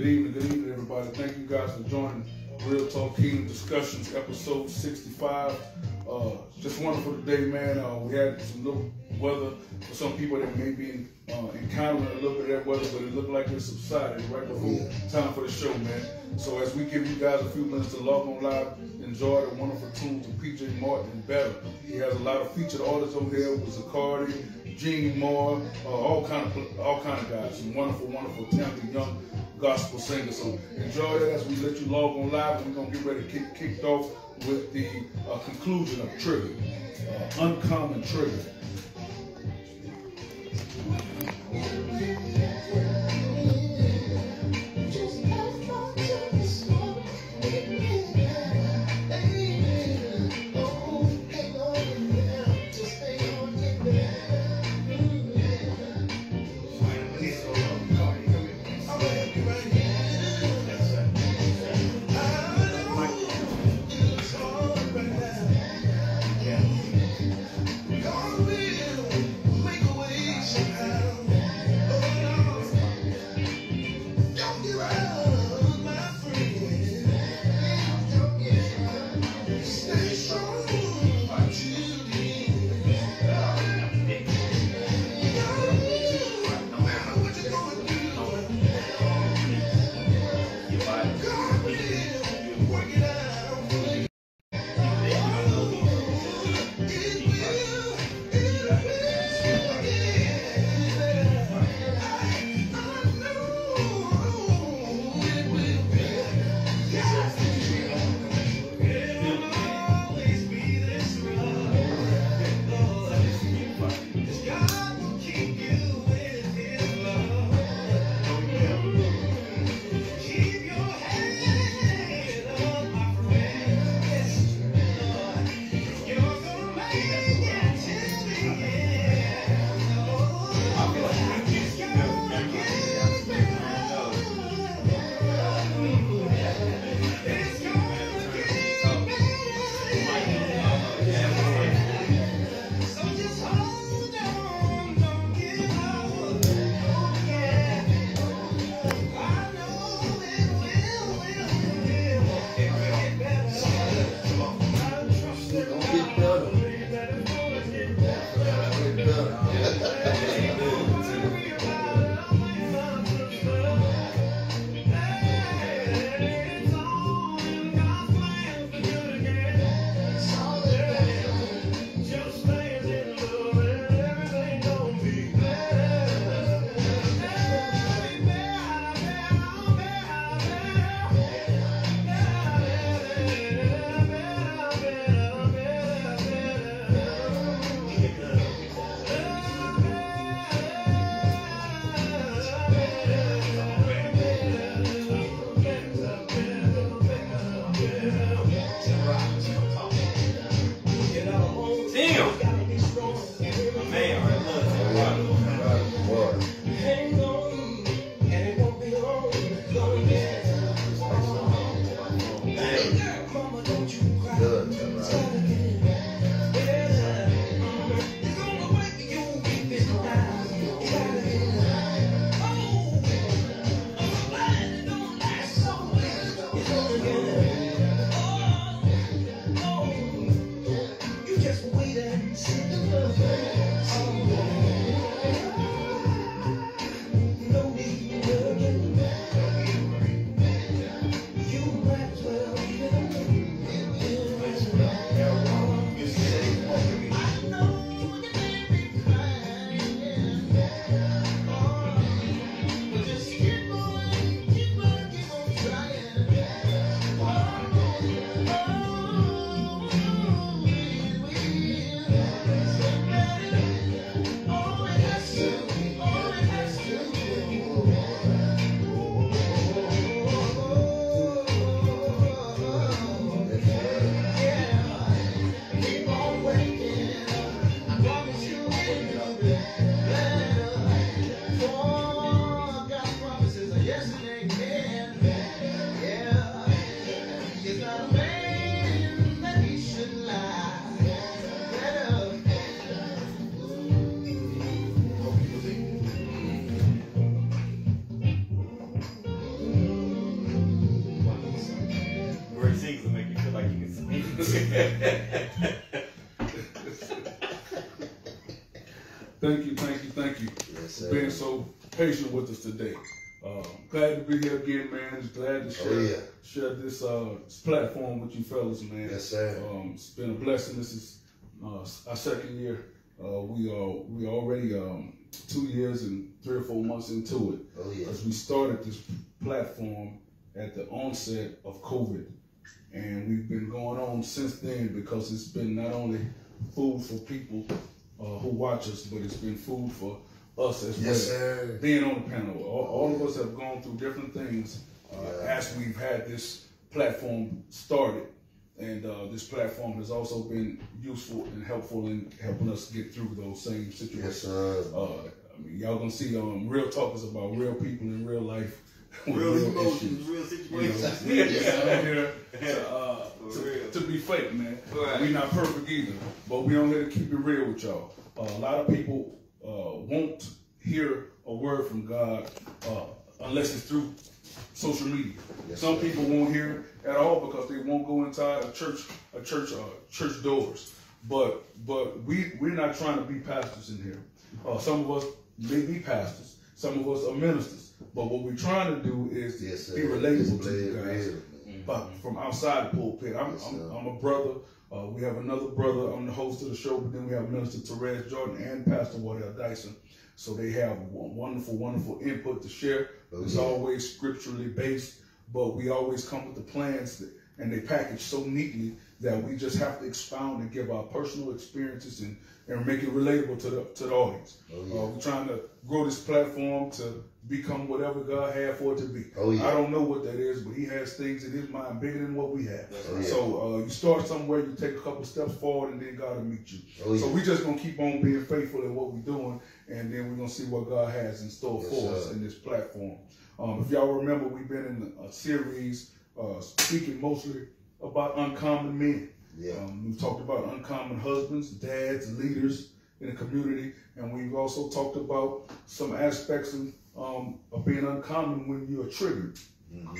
Good evening, good evening, everybody. Thank you guys for joining Real Talk Kingdom Discussions, episode 65. Uh, just wonderful today, man. Uh, we had some little weather for some people that may be uh, encountering a little bit of that weather, but it looked like it subsided right before time for the show, man. So as we give you guys a few minutes to log on live, enjoy the wonderful tunes of PJ Morton Better. He has a lot of featured artists on here with Zacardi, Gene Moore, uh, all kind of all kind of guys, some wonderful, wonderful, talented young gospel singers. So enjoy that as we let you log on live. And we're gonna get ready to kick kicked off with the uh, conclusion of Trigger, uh, Uncommon Trigger. Thank you, thank you, thank you Yes, for being so patient with us today. Um, glad to be here again, man. Just glad to share Oh, yeah. share this uh, platform with you fellas, man. Yes, sir. Um, it's been a blessing. This is uh, our second year. Uh, we are we already um, two years and three or four months into it Oh yeah. because we started this platform at the onset of COVID, and we've been going on since then because it's been not only food for people uh, who watch us, but it's been food for us as Yes, well. sir. Being on the panel, all, all of us have gone through different things uh, Yeah. as we've had this platform started. And uh, this platform has also been useful and helpful in helping us get through those same situations. Yes, sir. Uh, I mean, y'all gonna see um, real talk is about real people in real life, Real issues. emotions, real You know, situations. we just out here to, uh, to, to be fake, man. Right. We not perfect either, but we don't here to keep it real with y'all. Uh, a lot of people uh, won't hear a word from God uh, unless it's through social media. Yes, Some sir. people won't hear it at all because they won't go inside a church, a church, uh, church doors. But but we we're not trying to be pastors in here. Uh, some of us may be pastors. Some of us are ministers. But what we're trying to do is Yes, be relatable to you it guys real, man. but from outside the pulpit. I'm, Yes, I'm. I'm a brother. Uh, we have another brother. I'm the host of the show, but then we have Minister Therese Jordan and Pastor Wardell Dyson. So they have wonderful, wonderful input to share. Oh, it's always scripturally based, but we always come with the plans that, and they package so neatly that we just have to expound and give our personal experiences and, and make it relatable to the to the audience. Oh, yeah. uh, we're trying to grow this platform to become whatever God had for it to be. Oh, yeah. I don't know what that is, but He has things in His mind bigger than what we have. Oh, yeah. So uh, you start somewhere, you take a couple steps forward, and then God will meet you. Oh, So we just gonna keep on being faithful in what we're doing, and then we're gonna see what God has in store Yes, for us in this platform. Um, if y'all remember, we've been in a series uh, speaking mostly about uncommon men. Yeah. Um, we've talked about uncommon husbands, dads, leaders in the community, and we've also talked about some aspects of, um, of being uncommon when you are triggered. hmm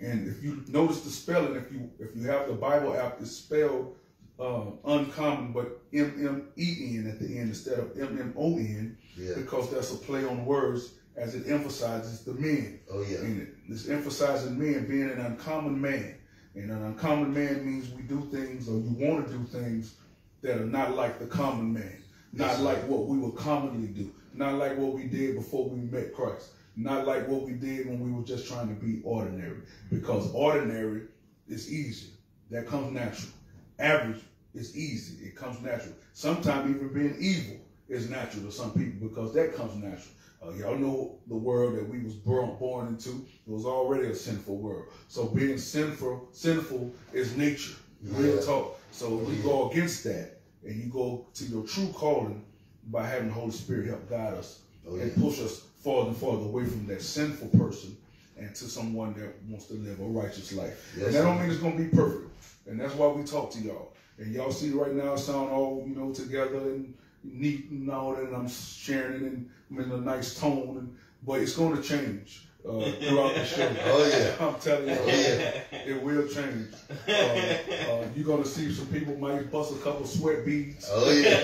And if you notice the spelling, if you if you have the Bible app, it's spelled um, uncommon, but M M E N at the end instead of M M O N, Yeah. because that's a play on words as it emphasizes the men. Oh yeah. And it- it's emphasizing men being an uncommon man. And an uncommon man means we do things or you want to do things that are not like the common man, not like what we would commonly do, not like what we did before we met Christ, not like what we did when we were just trying to be ordinary. Because ordinary is easy, that comes natural. Average is easy, it comes natural. Sometimes even being evil is natural to some people because that comes natural. Uh, y'all know the world that we was born, born into. It was already a sinful world. So being sinful, sinful is nature. Real Yeah. talk. So we go against that, and you go to your true calling by having the Holy Spirit help guide us Oh, and push us farther and farther away from that sinful person and to someone that wants to live a righteous life. Yes, and that don't mean it's gonna be perfect. And that's why we talk to y'all. And y'all see right now sound all, you know, together and neat and all that, and I'm sharing it in, in a nice tone, and, but it's gonna change uh, throughout the show. Oh, yeah. I'm telling you, Oh, yeah. it will change. Uh, uh, you're gonna see some people might bust a couple sweat beads. Oh yeah.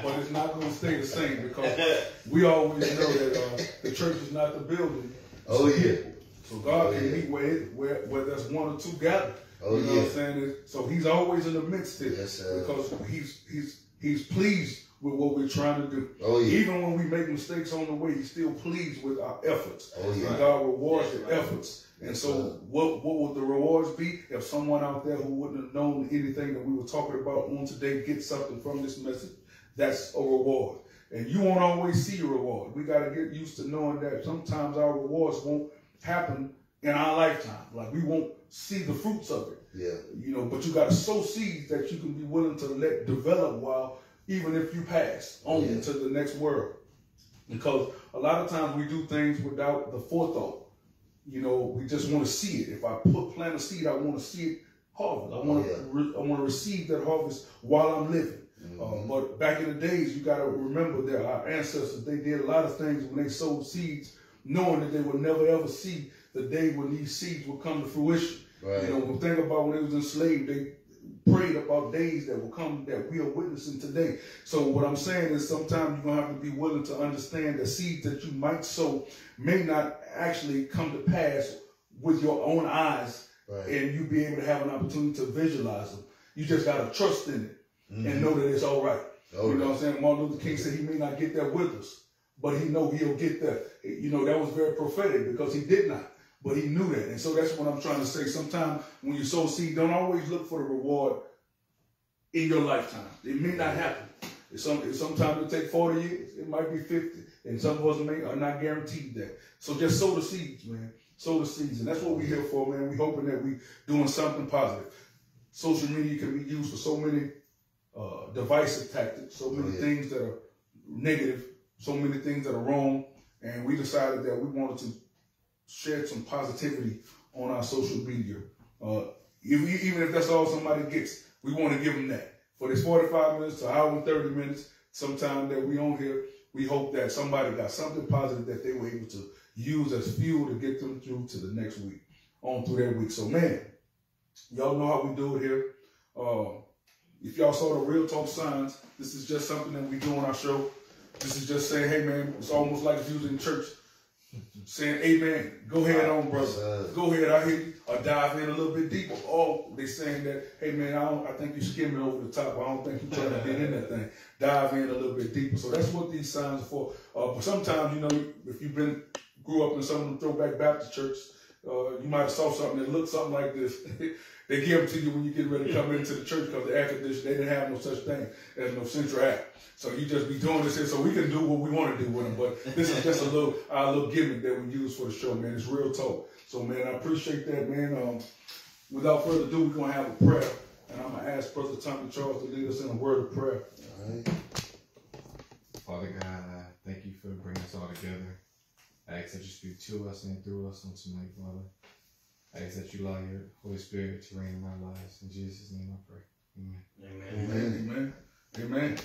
but it's not going to stay the same because we always know that uh, the church is not the building. Oh yeah. So God Oh, can yeah. meet where, where where there's one or two gathered. Oh, you know yeah. what I'm saying? So He's always in the midst of it Yes, because He's He's He's pleased with what we're trying to do. Oh, yeah. Even when we make mistakes on the way, He's still pleased with our efforts. Oh, yeah. And God rewards the Right. efforts. And so, sir. what what would the rewards be if someone out there who wouldn't have known anything that we were talking about on today gets something from this message? That's a reward. And you won't always see a reward. We got to get used to knowing that sometimes our rewards won't happen in our lifetime. Like we won't see the fruits of it. Yeah. You know, but you got to sow seeds that you can be willing to let develop while, even if you pass on Yeah. to the next world. Because a lot of times we do things without the forethought. You know, we just want to see it. If I put plant a seed, I want to see it harvest. I want to Yeah. I want to receive that harvest while I'm living. Uh, but back in the days, you got to remember that our ancestors they did a lot of things when they sowed seeds, knowing that they would never ever see the day when these seeds would come to fruition. Right. You know, think about when they was enslaved, they prayed about days that will come that we are witnessing today. So what I'm saying is sometimes you're gonna have to be willing to understand that seeds that you might sow may not actually come to pass with your own eyes Right. and you be able to have an opportunity to visualize them. You just gotta trust in it Mm-hmm. and know that it's all right. All you know what I'm saying? Martin Luther King said he may not get there with us, but he know he'll get there. You know, that was very prophetic because he did not, but he knew that. And so that's what I'm trying to say. Sometimes when you sow seed, don't always look for the reward in your lifetime. It may not happen. It's some, it's sometimes it'll take 40 years. It might be 50. And some of us may are not guaranteed that. So just sow the seeds, man. Sow the seeds. And that's what we're here for, man. We're hoping that we doing something positive. Social media can be used for so many uh, divisive tactics, so many Oh, yeah. things that are negative, so many things that are wrong. And we decided that we wanted to shed some positivity on our social media. Uh, even if that's all somebody gets, we want to give them that. For this 45 minutes to hour and 30 minutes, sometime that we on here, we hope that somebody got something positive that they were able to use as fuel to get them through to the next week, on through that week. So, man, y'all know how we do it here. Uh, if y'all saw the real talk signs, this is just something that we do on our show. This is just saying, hey man, it's almost like used in church. Saying, amen. Go ahead on, brother. Go ahead, I hear you. Or dive in a little bit deeper. Oh, they saying that, hey man, I don't I think you're skimming over the top. I don't think you're trying to get in that thing. Dive in a little bit deeper. So that's what these signs are for. Uh, but sometimes, you know, if you've been grew up in some of them throwback Baptist church, uh, you might have saw something that looked something like this. they give them to you when you get ready to come into the church because the air conditioning, they didn't have no such thing as no central air. So you just be doing this here so we can do what we want to do with them. But this is just a little our little gimmick that we use for the show, man. It's real talk. So man, I appreciate that, man. Um, without further ado, we're gonna have a prayer. And I'm gonna ask Brother Tommy Charles to lead us in a word of prayer. All right. Father God, I thank you for bringing us all together. I ask that you speak to us and through us on tonight, Father. I ask that you allow your Holy Spirit to reign in our lives. In Jesus' name I pray. Amen. Amen. Amen. Amen.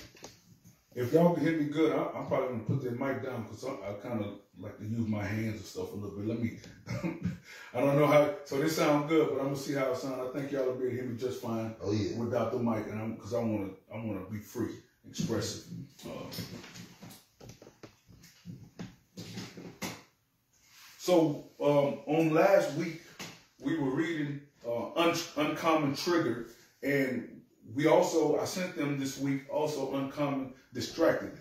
If y'all can hear me good, I, I'm probably gonna put that mic down because I, I kind of like to use my hands and stuff a little bit. Let me. I don't know how. So this sounds good, but I'm gonna see how it sounds. I think y'all will be able to hear me just fine Oh yeah. without the mic, and I'm because I want to. I want to be free, expressive. Uh, so um, on last week, we were reading uh, Un- Uncommon Trigger, and we also I sent them this week also Uncommon Distracted.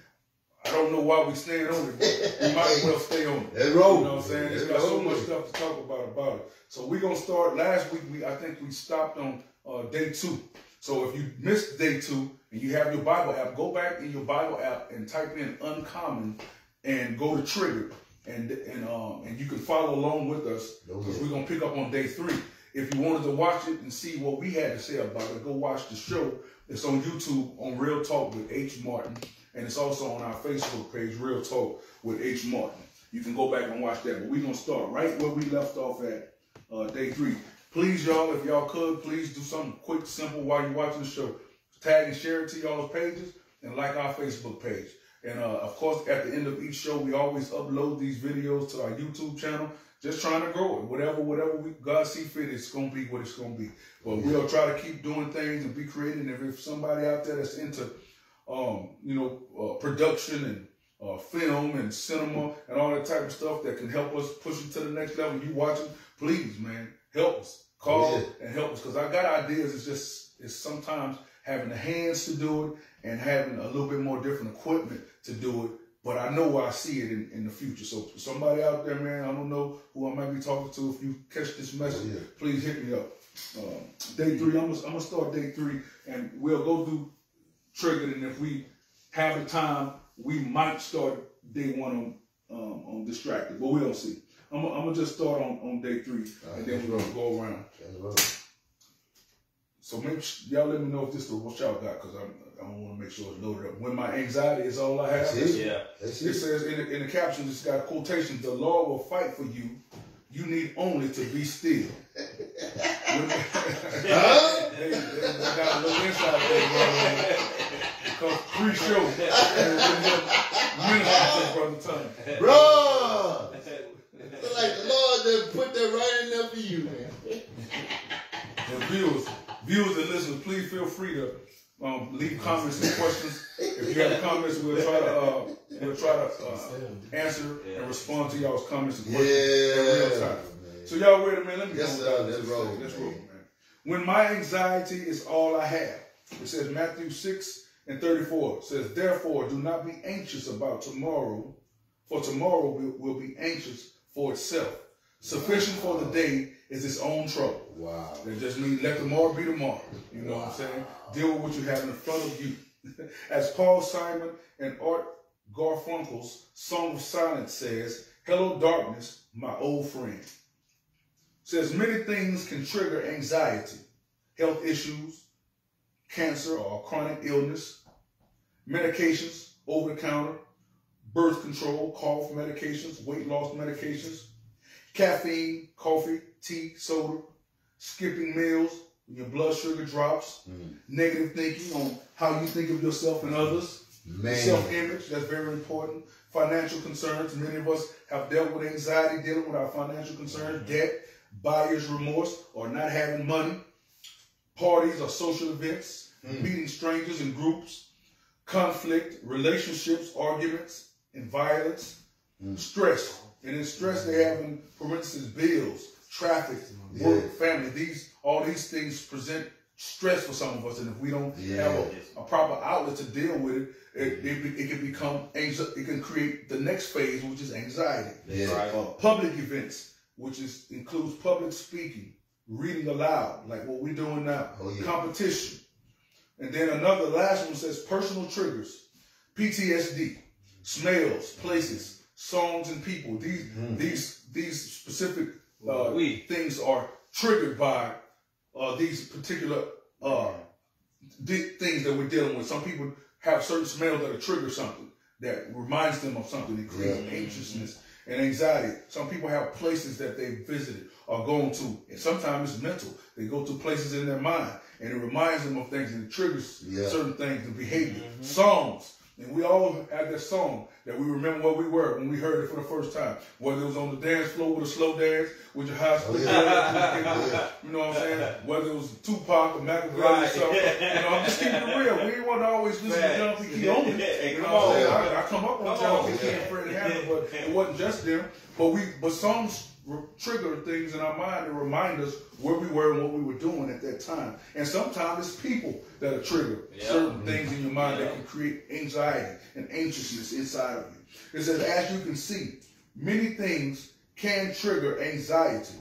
I don't know why we staying on it, but we might as well stay on it. Let's You know what I'm saying? It's got so much stuff to talk about about it. So we're gonna start. Last week, we I think we stopped on uh, day two. So if you missed day two and you have your Bible app, go back in your Bible app and type in uncommon and go to trigger and and um and you can follow along with us Oh, because we're gonna pick up on day three. If you wanted to watch it and see what we had to say about it, go watch the show. It's on YouTube on Real Talk with H Martin, and it's also on our Facebook page, Real Talk with H Martin. You can go back and watch that. But we're gonna start right where we left off at uh, day three. Please, y'all, if y'all could, please do something quick, simple while you're watching the show. Tag and share it to y'all's pages and like our Facebook page. And uh, of course, at the end of each show, we always upload these videos to our YouTube channel. Just trying to grow it. Whatever, whatever we God see fit, it's gonna be what it's gonna be. But we'll try to keep doing things and be creative. And if, somebody out there that's into, um, you know, uh, production and uh, film and cinema and all that type of stuff that can help us push it to the next level. You watching? Please, man, help us. Call yeah. and help us because I got ideas. It's just it's sometimes having the hands to do it and having a little bit more different equipment to do it. But I know I see it in, in the future. So somebody out there, man, I don't know who I might be talking to. If you catch this message, Oh, yeah. please hit me up. Um, day three, I'm gonna, I'm gonna start day three, and we'll go through triggered. And if we have the time, we might start day one on um, on distracted, but we'll see. I'm, gonna- I'm gonna just start on, on day three, and then we're gonna go around. So sure, y'all let me know if this is what y'all got, cause I'm, I want to make sure it's loaded up. When my anxiety is all I have, That's it. Yeah. That's it it. says in the, in the caption, it's got quotations, the Lord will fight for you. You need only to be still. Huh? they, they, they got a little inside thing going on. Because pre-show, and minister to Brother Tony. Bro! Feel like the Lord just put that right in there for you, man. viewers and listeners, please feel free to um, leave comments and questions. If you have comments, we'll try to uh, we'll try to uh, answer and respond to y'all's comments and questions in real Yeah. time. So y'all wait a minute. Let me Yes, sir. Let's roll. Let's man. roll, man. When my anxiety is all I have, it says Matthew six and thirty four says, therefore do not be anxious about tomorrow, for tomorrow will, will be anxious for itself. Sufficient for the day is its own trouble. Wow. That just means let tomorrow be tomorrow. You know what I'm saying? Deal with what you have in front of you. As Paul Simon and Art Garfunkel's Song of Silence says, Hello, darkness, my old friend. Says many things can trigger anxiety, health issues, cancer or chronic illness, medications, over the counter, birth control, cough medications, weight loss medications, caffeine, coffee, tea, soda, skipping meals, your blood sugar drops, Mm. negative thinking on how you think of yourself and others, self-image, that's very important, financial concerns, many of us have dealt with anxiety dealing with our financial concerns, mm-hmm. debt, buyer's remorse, or not having money, parties or social events, mm. meeting strangers in groups, conflict, relationships, arguments, and violence, mm. stress. And in stress, they have in parentheses bills, traffic, work, family. These all these things present stress for some of us, and if we don't Yeah. have a, a proper outlet to deal with it, it, it, it can become it can create the next phase, which is anxiety. Yeah. Uh, public events, which is includes public speaking, reading aloud, like what we're doing now, Oh, yeah. competition, and then another last one says personal triggers, PTSD, smells, places, songs, and people. These Mm. these these specific uh, We. things are triggered by uh, these particular uh, di- things that we're dealing with. Some people have certain smells that trigger something that reminds them of something. It creates Yeah. anxiousness and anxiety. Some people have places that they visited or gone to, and sometimes it's mental. They go to places in their mind, and it reminds them of things, and it triggers Yeah. certain things and behavior. Songs. And we all had that song that we remember where we were when we heard it for the first time. Whether it was on the dance floor with a slow dance, with your high school, Oh, yeah. you know what I'm saying? Whether it was Tupac or Makaveli or something. You know, I'm just keeping it real. We didn't want to always listen to John P. Kee only. You know, come what I'm on. saying? I, I come up on Come John. P. Kee and Freddie Hammond, but it wasn't just them. But we, but songs trigger things in our mind to remind us where we were and what we were doing at that time. And sometimes it's people that are trigger Yeah. certain things in your mind that can create anxiety and anxiousness inside of you. It says, as you can see, many things can trigger anxiety.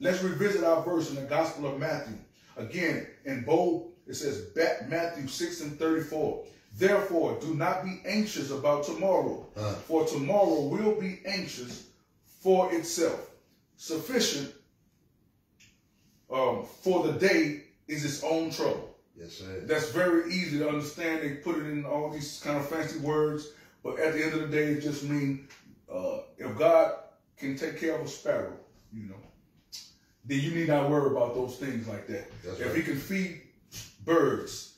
Let's revisit our verse in the Gospel of Matthew. Again, in bold, it says Matthew 6 and 34. Therefore, do not be anxious about tomorrow, Uh. for tomorrow will be anxious for itself. Sufficient um, for the day is its own trouble. Yes, sir. That's very easy to understand. They put it in all these kind of fancy words, but at the end of the day, it just means uh, if God can take care of a sparrow, you know, then you need not worry about those things like that. That's if right. He can feed birds,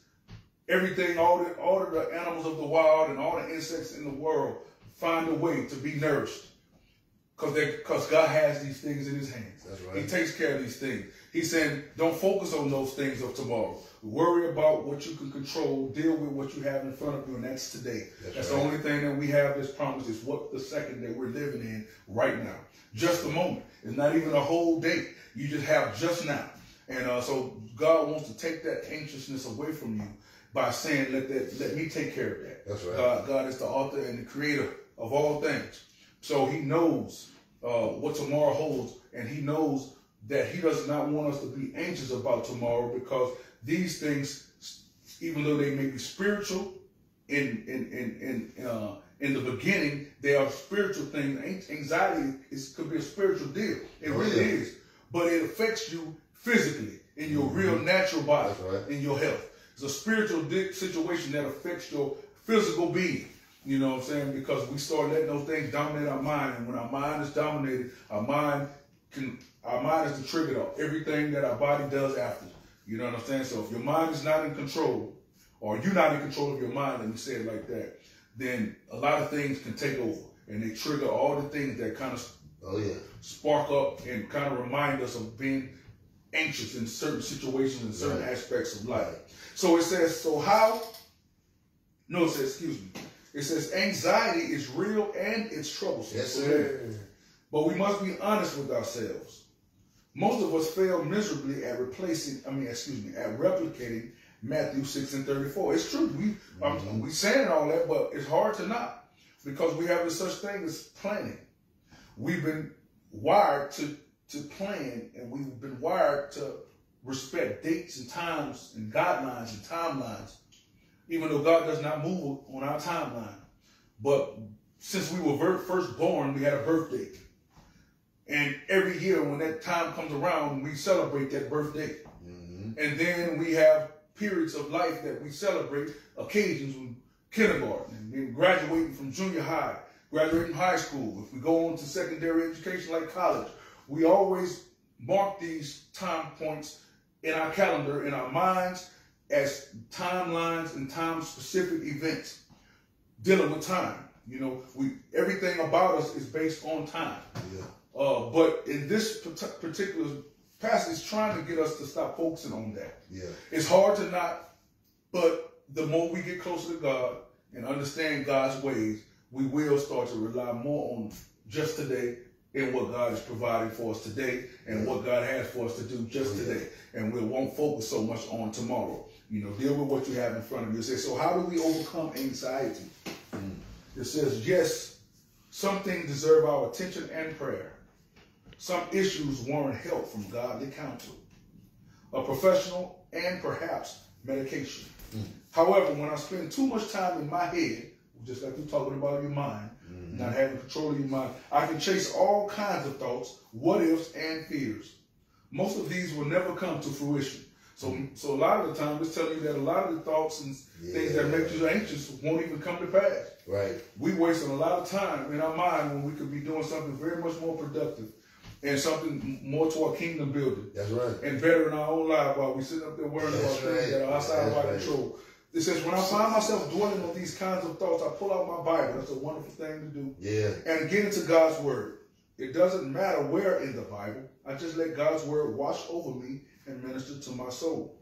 everything, all the all the animals of the wild and all the insects in the world find a way to be nourished, because because God has these things in His hands. That's He takes care of these things. He's saying, don't focus on those things of tomorrow. Worry about what you can control. Deal with what you have in front of you, and that's today. That's That's, right. the only thing that we have that's promised is what the second that we're living in right now. Just a moment. It's not even a whole day. You just have just now. And uh, so God wants to take that anxiousness away from you by saying, let that let me take care of that. That's right. God, God is the author and the creator of all things. So he knows uh, what tomorrow holds, and he knows that he does not want us to be anxious about tomorrow because these things, even though they may be spiritual in in in in, uh, in the beginning, they are spiritual things. Anxiety is could be a spiritual deal. It Oh, really yeah. is, but it affects you physically in your real natural body, right. in your health. It's a spiritual situation that affects your physical being. You know what I'm saying? Because we start letting those things dominate our mind, and when our mind is dominated, our mind can our mind is the trigger of everything that our body does after. You know what I'm saying? So if your mind is not in control, or you're not in control of your mind, let me say it like that, then a lot of things can take over, and they trigger all the things that kind of Oh, yeah. spark up and kind of remind us of being anxious in certain situations and certain Right. aspects of life. So it says, so how? No, it says, excuse me. It says anxiety is real and it's troublesome. Yes, sir. but we must be honest with ourselves. Most of us fail miserably at replacing, I mean, excuse me, at replicating Matthew 6 and 34. It's true. We um, we saying all that, but it's hard to not because we have such thing as planning. We've been wired to to plan and we've been wired to respect dates and times and guidelines and timelines, even though God does not move on our timeline. But since we were first born, we had a birthday. And every year when that time comes around, we celebrate that birthday. Mm-hmm. And then we have periods of life that we celebrate, occasions when kindergarten, and then graduating from junior high, graduating from high school. If we go on to secondary education like college, we always mark these time points in our calendar, in our minds, as timelines and time specific events dealing with time. You know, we everything about us is based on time. Yeah. Uh, but in this particular passage, it's trying to get us to stop focusing on that. Yeah. It's hard to not, but the more we get closer to God and understand God's ways, we will start to rely more on just today and what God is providing for us today and what God has for us to do just today. And we won't focus so much on tomorrow. You know, deal with what you have in front of you. It says, so how do we overcome anxiety? Mm. It says, yes, some things deserve our attention and prayer. Some issues warrant help from godly counsel, a professional, and perhaps medication. Mm. However, when I spend too much time in my head, just like we're talking about your mind, mm-hmm. not having control of your mind, I can chase all kinds of thoughts, what ifs, and fears. Most of these will never come to fruition. So, so a lot of the time, it's telling you that a lot of the thoughts and things that make you anxious won't even come to pass Right. we wasting a lot of time in our mind when we could be doing something very much more productive and something more to our kingdom building That's right. and better in our own life while we sitting up there worrying That's about things that are outside of our right. control. It says, when I find myself dwelling on these kinds of thoughts, I pull out my Bible. That's a wonderful thing to do. Yeah. And get into God's Word. It doesn't matter where in the Bible. I just let God's Word wash over me and minister to my soul.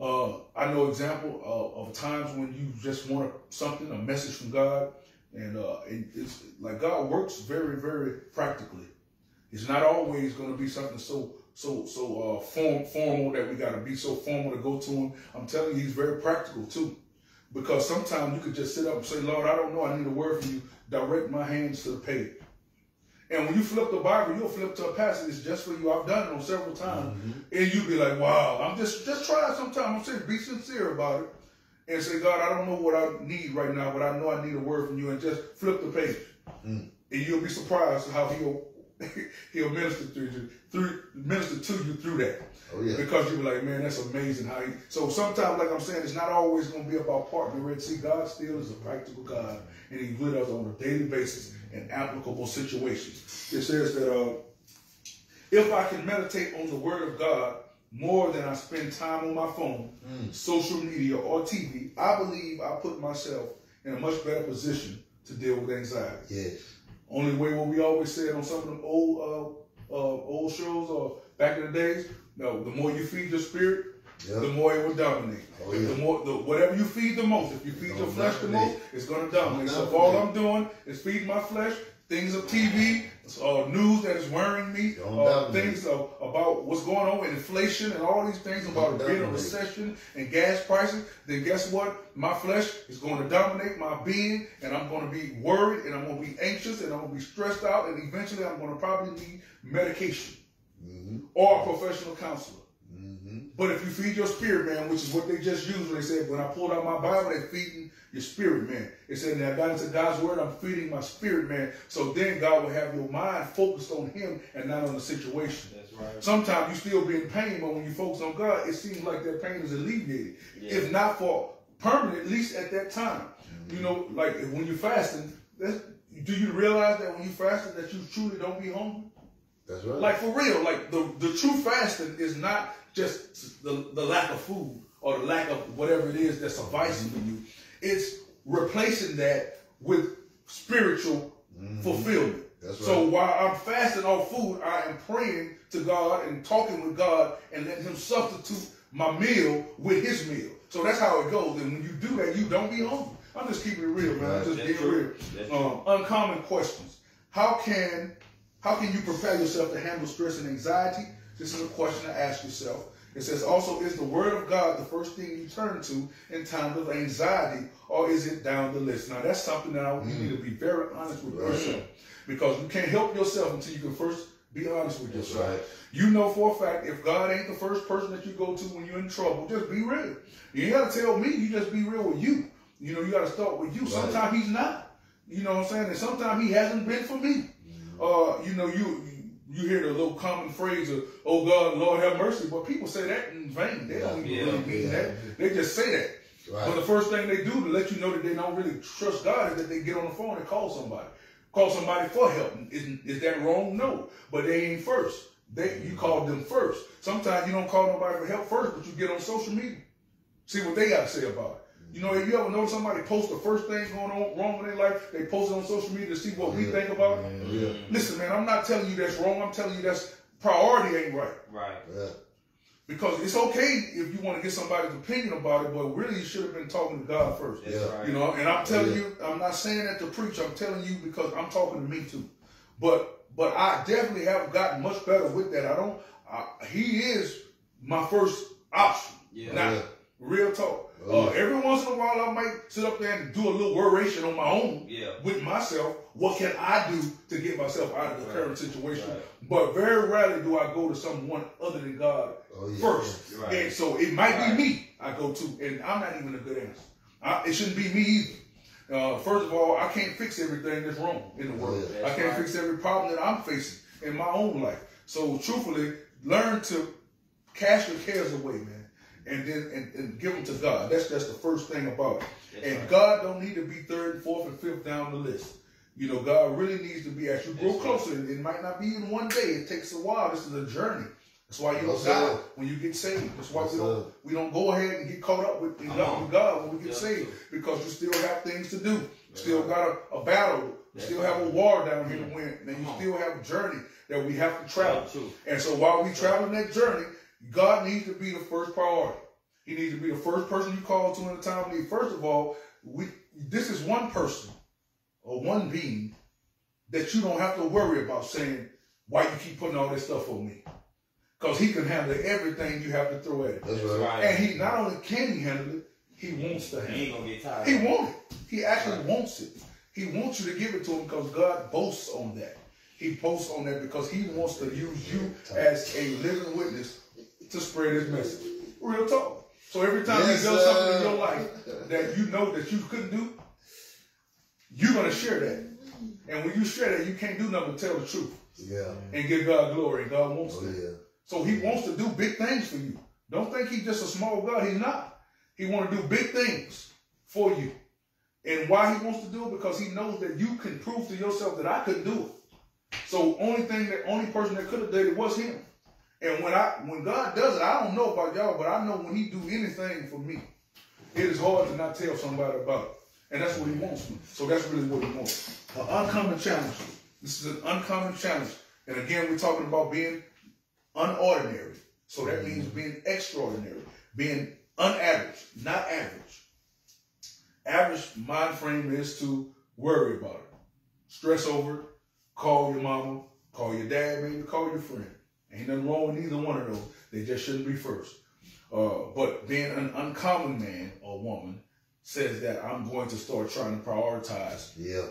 Uh, I know example uh, of times when you just want something, a message from God, and uh, it, it's like God works very, very practically. It's not always going to be something so so so uh, form, formal that we got to be so formal to go to Him. I'm telling you, He's very practical too, because sometimes you could just sit up and say, "Lord, I don't know. I need a word from you. Direct my hands to the page." And when you flip the Bible, you'll flip to a passage that's just for you. I've done it on several times, mm-hmm. and you'll be like, "Wow!" I'm just just try it sometime. I'm saying, be sincere about it, and say, "God, I don't know what I need right now, but I know I need a word from you." And just flip the page, mm. and you'll be surprised how he'll he'll minister through you through minister to you through that. Oh, yeah. Because you be like, man, that's amazing how he. So sometimes, like I'm saying, it's not always going to be about part the Red Sea. God still is a practical God, and He's with us on a daily basis in applicable situations. It says that uh, if I can meditate on the Word of God more than I spend time on my phone, social media, or TV, I believe I put myself in a much better position to deal with anxiety. Yeah. Only way what we always said on some of them old uh, uh, old shows or back in the days, no, the more you feed your spirit, Yep. the more it will dominate. Oh, yeah. The more the, whatever you feed the most, if you feed your flesh the dominate. most, it's gonna dominate. So all I'm doing is feeding my flesh, things of TV, uh, news that is worrying me, uh, things of, about what's going on with inflation and all these things about being a recession and gas prices, then guess what? My flesh is going to dominate my being, and I'm going to be worried, and I'm going to be anxious, and I'm going to be stressed out, and eventually I'm going to probably need medication or a professional counselor. But if you feed your spirit, man, which is what they just used when they said, when I pulled out my Bible, they're feeding your spirit, man. It said, now I got into God's word, I'm feeding my spirit, man. So then God will have your mind focused on Him and not on the situation. That's right. Sometimes you still be in pain, but when you focus on God, it seems like that pain is alleviated. If not for permanent, at least at that time. Mm-hmm. You know, like when you're fasting, do you realize that when you fasting that you truly don't be hungry? That's right. Like for real, like the, the true fasting is not just the, the lack of food or the lack of whatever it is that's sufficing for you. It's replacing that with spiritual fulfillment. That's right. So while I'm fasting off food, I am praying to God and talking with God and letting Him substitute my meal with His meal. So that's how it goes. And when you do that, you don't be hungry. I'm just keeping it real, man. I'm just That's being true. real. Um, uncommon questions. How can how can you prepare yourself to handle stress and anxiety? This is a question to ask yourself. It says also, is the word of God the first thing you turn to in times of anxiety, or is it down the list? Now that's something that I, you need to be very honest with Right. yourself because you can't help yourself until you can first be honest with yourself. right. You know for a fact if God ain't the first person that you go to when you're in trouble, just be real. You ain't gotta tell me, you just be real with you. You know, you gotta start with you. Right. Sometimes he's not. You know what I'm saying? And sometimes he hasn't been for me. Uh, you know, you you hear the little common phrase of, oh God, Lord have mercy, but people say that in vain. They don't even Yeah. really mean Yeah. that. They just say that. But the first thing they do to let you know that they don't really trust God is that they get on the phone and call somebody. Call somebody for help. Is, is that wrong? No. But they ain't first. They you call them first. Sometimes you don't call nobody for help first, but you get on social media. See what they got to say about it. You know, if you ever know somebody post the first thing going on wrong in their life, they post it on social media to see what we think about it. Yeah. Listen, man, I'm not telling you that's wrong. I'm telling you that's priority ain't right. Right. Yeah. Because it's okay if you want to get somebody's opinion about it, but really you should have been talking to God first. That's Yeah. right. You know, and I'm telling Yeah. you, I'm not saying that to preach. I'm telling you because I'm talking to me too. But but I definitely have gotten much better with that. I don't. I, he is my first option. Yeah. Now, Yeah. real talk. Oh, uh, every once in a while, I might sit up there and do a little oration on my own Yeah. with myself. What can I do to get myself out of the Right. current situation? Right. But very rarely do I go to someone other than God Oh, yeah. first. Right. And so it might Right. be me I go to, and I'm not even a good answer. I, it shouldn't be me either. Uh, first of all, I can't fix everything that's wrong in the world. Yeah. I can't That's fix every problem that I'm facing in my own life. So truthfully, learn to cast your cares away, man, and then and, and give them to God. That's that's the first thing about it. And right. God don't need to be third and fourth and fifth down the list. You know, God really needs to be as you grow That's right. closer. It might not be in one day. It takes a while. This is a journey. That's why you don't die when you get saved. That's why we don't we don't go ahead and get caught up with, God, with God when we get Yes, saved because you still have things to do. You That's still got a, a battle. You still have a war down here to win. And you still have a journey that we have to travel. And so while we travel traveling that journey, God needs to be the first priority. He needs to be the first person you call to in a time of need. First of all, we this is one person or one being that you don't have to worry about saying why you keep putting all this stuff on me. Because he can handle everything you have to throw at him. That's That's right. right. And he not only can he handle it, he wants to handle You it. ain't gonna get tired. He wants it. He actually wants it. He wants you to give it to him because God boasts on that. He boasts on that because he wants to use you as a living witness to spread his message. Real talk. So every time Yes, he does something in your life that you know that you couldn't do, you're gonna share that. And when you share that, you can't do nothing but tell the truth Yeah. and give God glory. God wants Oh, that. yeah. So he wants to do big things for you. Don't think he's just a small God. He's not. He want to do big things for you. And why he wants to do it? Because he knows that you can prove to yourself that I couldn't do it. So only thing that only person that could have done it was him. And when I when God does it, I don't know about y'all, but I know when he do anything for me, it is hard to not tell somebody about it. And that's what he wants. Me. So that's really what he wants. An uncommon challenge. This is an uncommon challenge. And again, we're talking about being unordinary. So that means being extraordinary, being unaverage, not average. Average mind frame is to worry about it, stress over it, call your mama, call your dad, maybe call your friend. Ain't nothing wrong with either one of those. They just shouldn't be first. Uh, but being an uncommon man or woman says that I'm going to start trying to prioritize Yeah.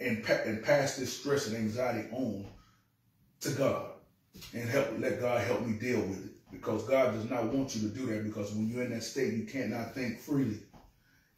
and, pa- and pass this stress and anxiety on to God and help let God help me deal with it because God does not want you to do that because when you're in that state you cannot think freely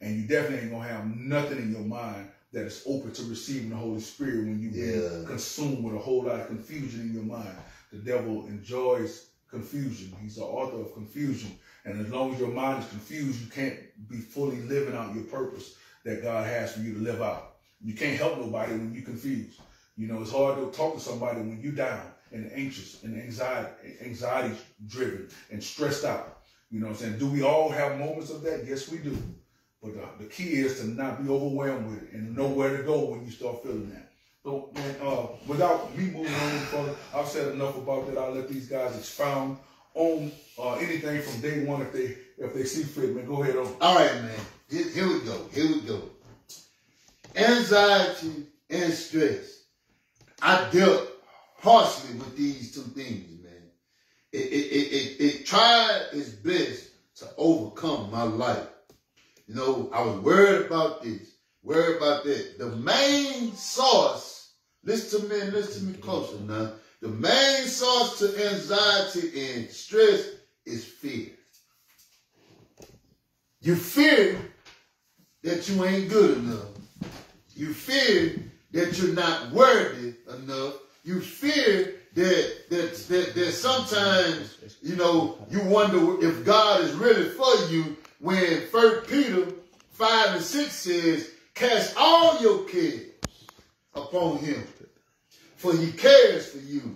and you definitely ain't gonna have nothing in your mind that is open to receiving the Holy Spirit when you Yeah. consumed with a whole lot of confusion in your mind. The devil enjoys confusion. He's the author of confusion. And as long as your mind is confused, you can't be fully living out your purpose that God has for you to live out. You can't help nobody when you're confused. You know, it's hard to talk to somebody when you're down and anxious and anxiety, anxiety driven and stressed out. You know what I'm saying? Do we all have moments of that? Yes, we do. But the, the key is to not be overwhelmed with it and know where to go when you start feeling that. So, man, uh, without me moving on further, I've said enough about that. I'll let these guys expound on uh, anything from day one if they if they see fit. Man, go ahead on. All right, man. Here, here we go. Here we go. Anxiety and stress. I dealt harshly with these two things, man. It, it, it, it, it tried its best to overcome my life. You know, I was worried about this, worried about that. The main source, listen to me and listen to me closer now. The main source to anxiety and stress is fear. You fear that you ain't good enough. You fear that you're not worthy enough. You fear that that that, that sometimes you know you wonder if God is really for you when First Peter five and six says, "Cast all your cares upon Him, for He cares for you."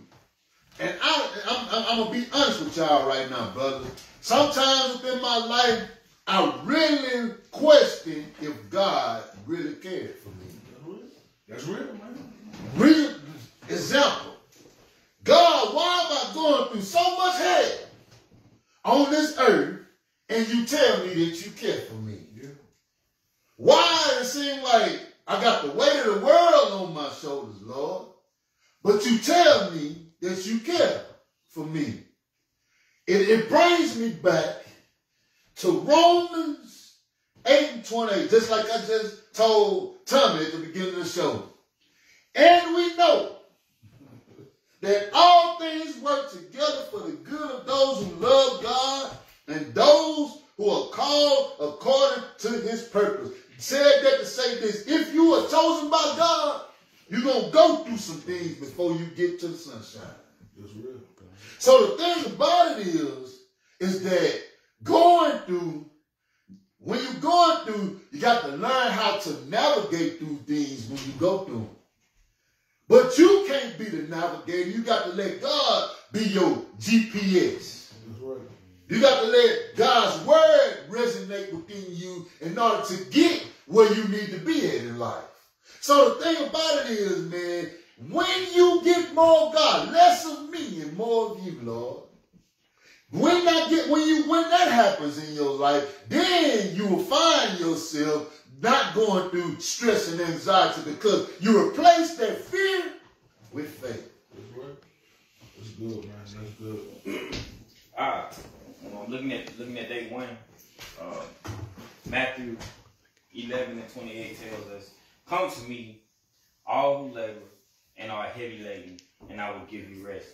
And I, I'm, I'm, I'm gonna be honest with y'all right now, brother. Sometimes within my life, I really question if God really cared for me. That's real, man. Real example. God, why am I going through so much hell on this earth and you tell me that you care for me? Why it seems like I got the weight of the world on my shoulders, Lord? But you tell me that you care for me. It, it brings me back to Romans 8 and 28, just like I just told Tommy at the beginning of the show. And we know that all things work together for the good of those who love God and those who are called according to his purpose. Said that to say this if you are chosen by God, you're going to go through some things before you get to the sunshine. That's real. So the thing about it is, is that going through, when you're going through, you got to learn how to navigate through things when you go through them. But you can't be the navigator. You got to let God be your GPS. Right. You got to let God's word resonate within you in order to get where you need to be at in life. So the thing about it is, man, when you get more of God, less of me and more of you, Lord. When that get when you when that happens in your life, then you will find yourself not going through stress and anxiety because you replace that fear with faith. That's right. Good, man. That's good. When I'm looking at looking at day one, uh, Matthew 11 and 28 tells us, "Come to me, all who labor and are heavy laden, and I will give you rest."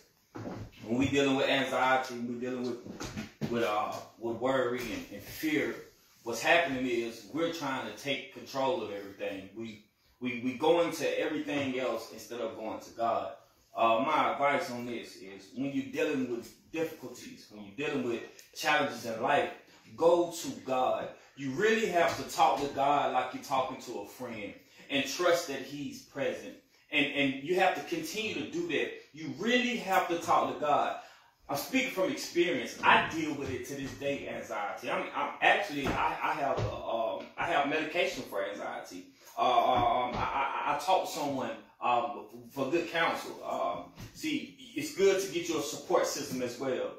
When we dealing with anxiety, we dealing with with uh with worry and, and fear. What's happening is we're trying to take control of everything. We we we go into everything else instead of going to God. Uh, my advice on this is when you're dealing with difficulties, when you're dealing with challenges in life, go to God. You really have to talk with God like you're talking to a friend and trust that He's present. And, and you have to continue to do that. You really have to talk to God. I'm speaking from experience. I deal with it to this day, anxiety. I'm, I'm actually, I, I have a, um, I have medication for anxiety. Uh, um, I, I, I talk to someone um, for good counsel. Um, see, it's good to get your support system as well.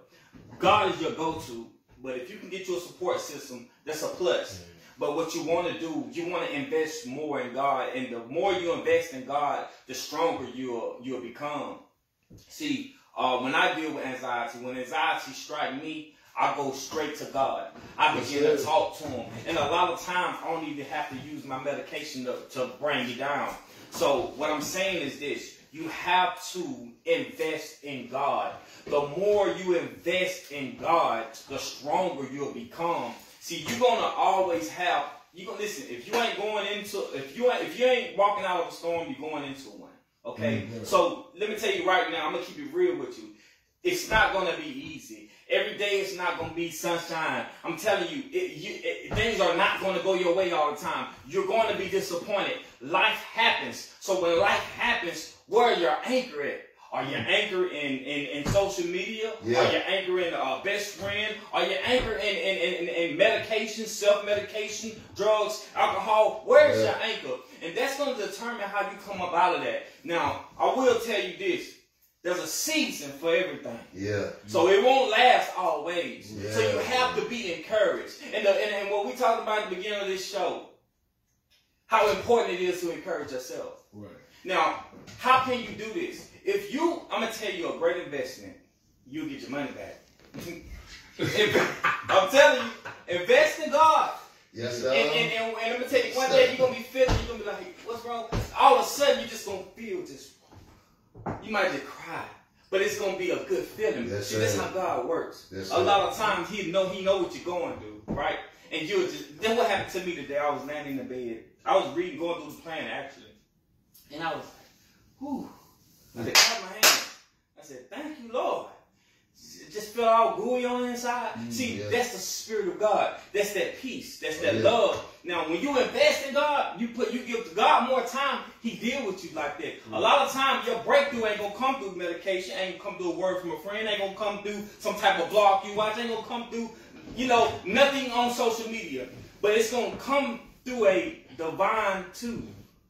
God is your go-to, but if you can get your support system, that's a plus. But what you want to do, you want to invest more in God, and the more you invest in God, the stronger you'll you'll become. See, uh, when I deal with anxiety, when anxiety strike me, I go straight to God. I begin to talk to Him, and a lot of times I don't even have to use my medication to, to bring me down. So what I'm saying is this: you have to invest in God. The more you invest in God, the stronger you'll become. See, you're gonna always have. You gonna listen. If you ain't going into, if you ain't, if you ain't walking out of a storm, you're going into one. Okay. Mm-hmm. So let me tell you right now. I'm gonna keep it real with you. It's not gonna be easy. Every day it's not gonna be sunshine. I'm telling you, it, you it, things are not gonna go your way all the time. You're going to be disappointed. Life happens. So when life happens, where are your anchor at? Are you anchor in, in, in social media? Yeah. Are you anchor in a best friend? Are you anchor in, in, in, in medication? medication, self-medication, drugs, alcohol. Where is Yeah. your anchor? And that's going to determine how you come up out of that. Now, I will tell you this. There's a season for everything. Yeah. So it won't last always. Yeah. So you have to be encouraged. And, the, and, and what we talked about at the beginning of this show, how important it is to encourage yourself. Right. Now, how can you do this? If you, I'm gonna tell you a great investment, you'll get your money back. I'm telling you, invest in God. Yes, And, sir. and, and, and I'm gonna tell you, one day you're gonna be feeling, you're gonna be like, what's wrong? All of a sudden, you're just gonna feel just, you might just cry. But it's gonna be a good feeling. Yes, See, that's how God works. Yes, a lot of times He know He know what you're going through, right? And you just then what happened to me today? I was laying in the bed. I was reading, going through the plan actually, and I was like, "Whew!" I said, "Clap my hands." I said, "Thank you, Lord." Just felt all gooey on the inside. See, Mm, yeah. that's the spirit of God. That's that peace. That's Oh, that yeah. love. Now, when you invest in God, you put you give God more time. He deal with you like that. Mm. A lot of times, your breakthrough ain't gonna come through medication. Ain't gonna come through a word from a friend. Ain't gonna come through some type of blog you watch. Ain't gonna come through, you know, nothing on social media. But it's gonna come through a divine too.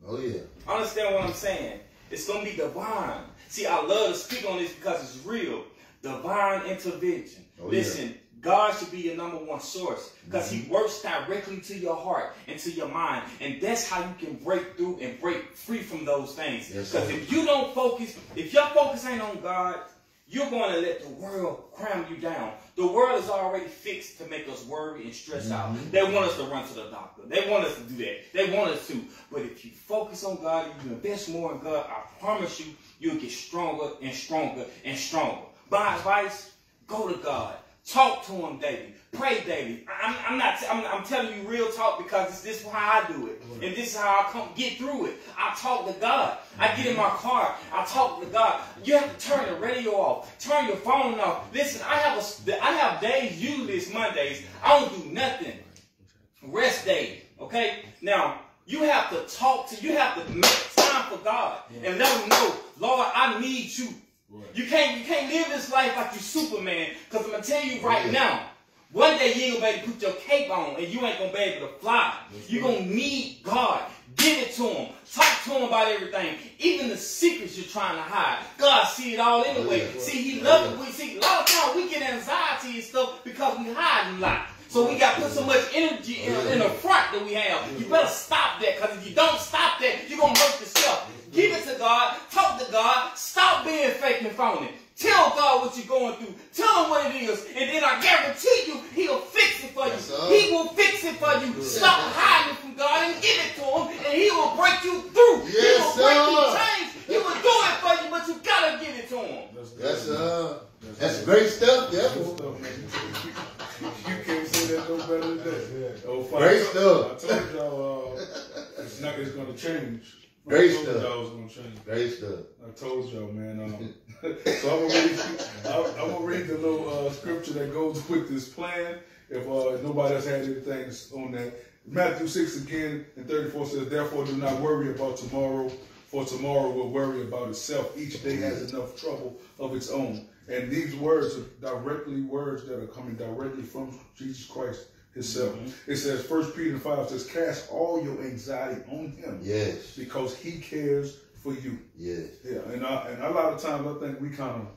Oh yeah. Understand what I'm saying? It's gonna be divine. See, I love to speak on this because it's real. Divine intervention. Oh, yeah. Listen, God should be your number one source because He works directly to your heart and to your mind, and that's how you can break through and break free from those things. Because sir. if you don't focus, if your focus ain't on God, you're going to let the world cram you down. The world is already fixed to make us worry and stress out. Mm-hmm. They want us to run to the doctor. They want us to do that. They want us to. But if you focus on God and you invest more in God, I promise you, you'll get stronger and stronger and stronger. My advice, go to God. Talk to him daily. Pray daily. I'm, I'm not. I'm, I'm telling you real talk because it's this is how I do it, and this is how I come get through it. I talk to God. I get in my car. I talk to God. You have to turn the radio off. Turn your phone off. Listen, I have a. I have days. Usually it's Mondays. I don't do nothing. Rest day. Okay. Now you have to talk to. You have to make time for God and let Him know, Lord, I need you. Right. You can't you can't live this life like you Superman. Cause I'm gonna tell you right Yeah. now, one day you ain't gonna be able to put your cape on and you ain't gonna be able to fly. You're gonna need God. Give it to him. Talk to him about everything. Even the secrets you're trying to hide. God see it all oh, anyway. yeah. See, he loves it. We see a lot of times we get anxiety and stuff because we hide a lot. So we got to put so much energy in, oh, in the front that we have. You better stop that because if you don't stop that, you're going to hurt yourself. Give it to God. Talk to God. Stop being fake and phony. Tell God what you're going through. Tell him what it is. And then I guarantee you, he'll fix it for you. Yes, he will fix it for you. Stop hiding from God and give it to him. And he will break you through. he Yes, will break you sir. chains. He will do it for you, but you got to give it to him. That's, That's uh. That's great stuff. Good Yeah. stuff, man. You can't say that no better than that. Oh. Great stuff. I told y'all uh, it's not. It's gonna change. Great I told stuff. y'all it's gonna change. Great stuff. I told y'all, man. Um, so I'm gonna read. I'm, I'm gonna read the little uh, scripture that goes with this plan. If uh, nobody else had anything on that, Matthew six again and thirty four says, "Therefore, do not worry about tomorrow, for tomorrow will worry about itself. Each day has enough trouble of its own." And these words are directly words that are coming directly from Jesus Christ Himself. Mm-hmm. It says, First Peter five says, "Cast all your anxiety on Him, Yes. because He cares for you." Yes. Yeah, and I, and a lot of times I think we kind of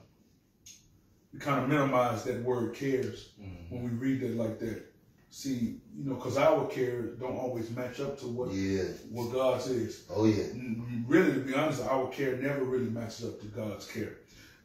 we kind of minimize that word cares mm-hmm. when we read it like that. See, you know, because our care don't always match up to what Yeah. what God says. Oh yeah. Really, to be honest, our care never really matches up to God's care.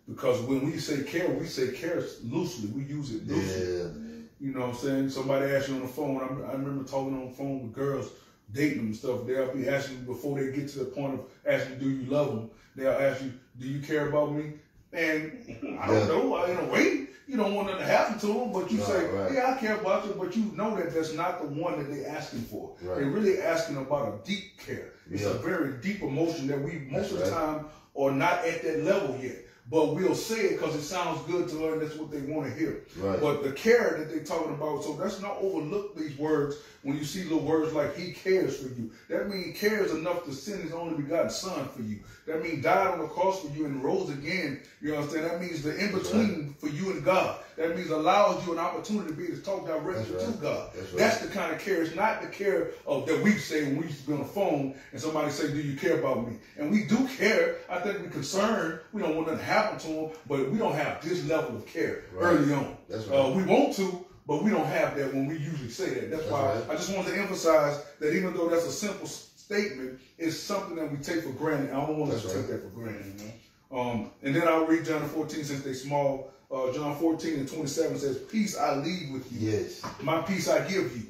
Because when we say care, we say care loosely. We use it loosely. Yeah. You know what I'm saying? Somebody asks you on the phone. I, I remember talking on the phone with girls, dating them and stuff. They'll be asking you before they get to the point of asking, do you love them? They'll ask you, do you care about me? And I don't Yeah. know. I, in a way, you don't want nothing to happen to them, but you Right, say, right. yeah, I care about you, but you know that that's not the one that they're asking for. Right. They're really asking about a deep care. It's a very deep emotion that we most That's of the time are not at that level yet. But we'll say it because it sounds good to her and that's what they want to hear. Right. But the care that they're talking about, so let's not overlook these words when you see little words like he cares for you. That means he cares enough to send his only begotten son for you. That means died on the cross for you and rose again. You understand? That means the in between for you and God. That means allows you an opportunity to be able to talk directly right. to God. That's That's, the kind of care. It's not the care of that we say when we used to be on the phone and somebody say, "Do you care about me?" And we do care. I think we're concerned. We don't want nothing to happen to them, but we don't have this level of care Right. early on. That's Uh, we want to, but we don't have that when we usually say that. That's, That's why right. I just want to emphasize that even though that's a simple statement, it's something that we take for granted. I don't want us to That's take that for granted. Um, and then I'll read John 14 since they small. Uh, John 14 and 27 says, "Peace I leave with you. Yes. My peace I give you."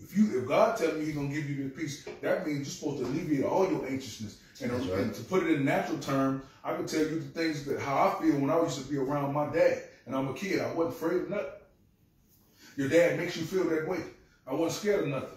If you, if God tells me He's gonna give you the peace, that means you're supposed to alleviate all your anxiousness. And, right. and to put it in natural term, I can tell you the things that how I feel when I used to be around my dad, and I'm a kid. I wasn't afraid of nothing. Your dad makes you feel that way. I wasn't scared of nothing.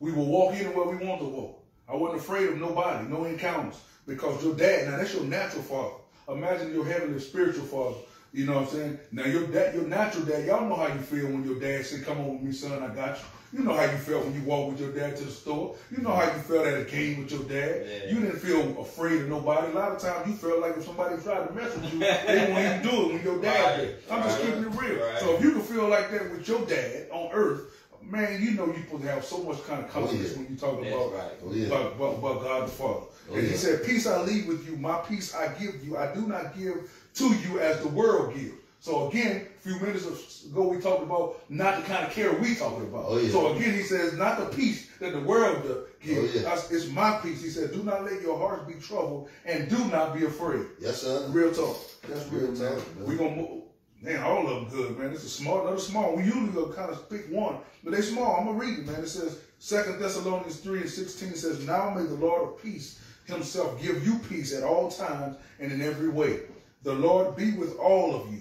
We would walk anywhere we wanted to walk. I wasn't afraid of nobody, no encounters, because your dad. Now that's your natural father. Imagine your heavenly spiritual father. You know what I'm saying? Now your dad, your natural dad. Y'all know how you feel when your dad say, "Come on with me, son. I got you." You know how you felt when you walked with your dad to the store. You know how you felt at a game with your dad. Yeah. You didn't feel afraid of nobody. A lot of times you felt like if somebody tried to mess with you, they won't even do it when your dad Right. did. I'm just Right. keeping it real. Right. So if you can feel like that with your dad on earth, man, you know you're supposed to have so much kind of oh, confidence yeah. when you talk about, right. Oh, yeah. about, about, about God the Father. Oh, and he said, Peace I leave with you, my peace I give you. I do not give to you as the world gives. So again, a few minutes ago we talked about not the kind of care we talking about. Oh, yeah. So again, he says, not the peace that the world gives. Oh, yeah. It's my peace. He said, do not let your hearts be troubled and do not be afraid. Yes, sir. Real talk. That's real, Real talk, man. We gonna move. Man, all of them good, man. This is small, another small. We usually go kind of pick one, but they small. I'm gonna read it, man. It says Second Thessalonians three and sixteen says, "Now may the Lord of peace Himself give you peace at all times and in every way. The Lord be with all of you."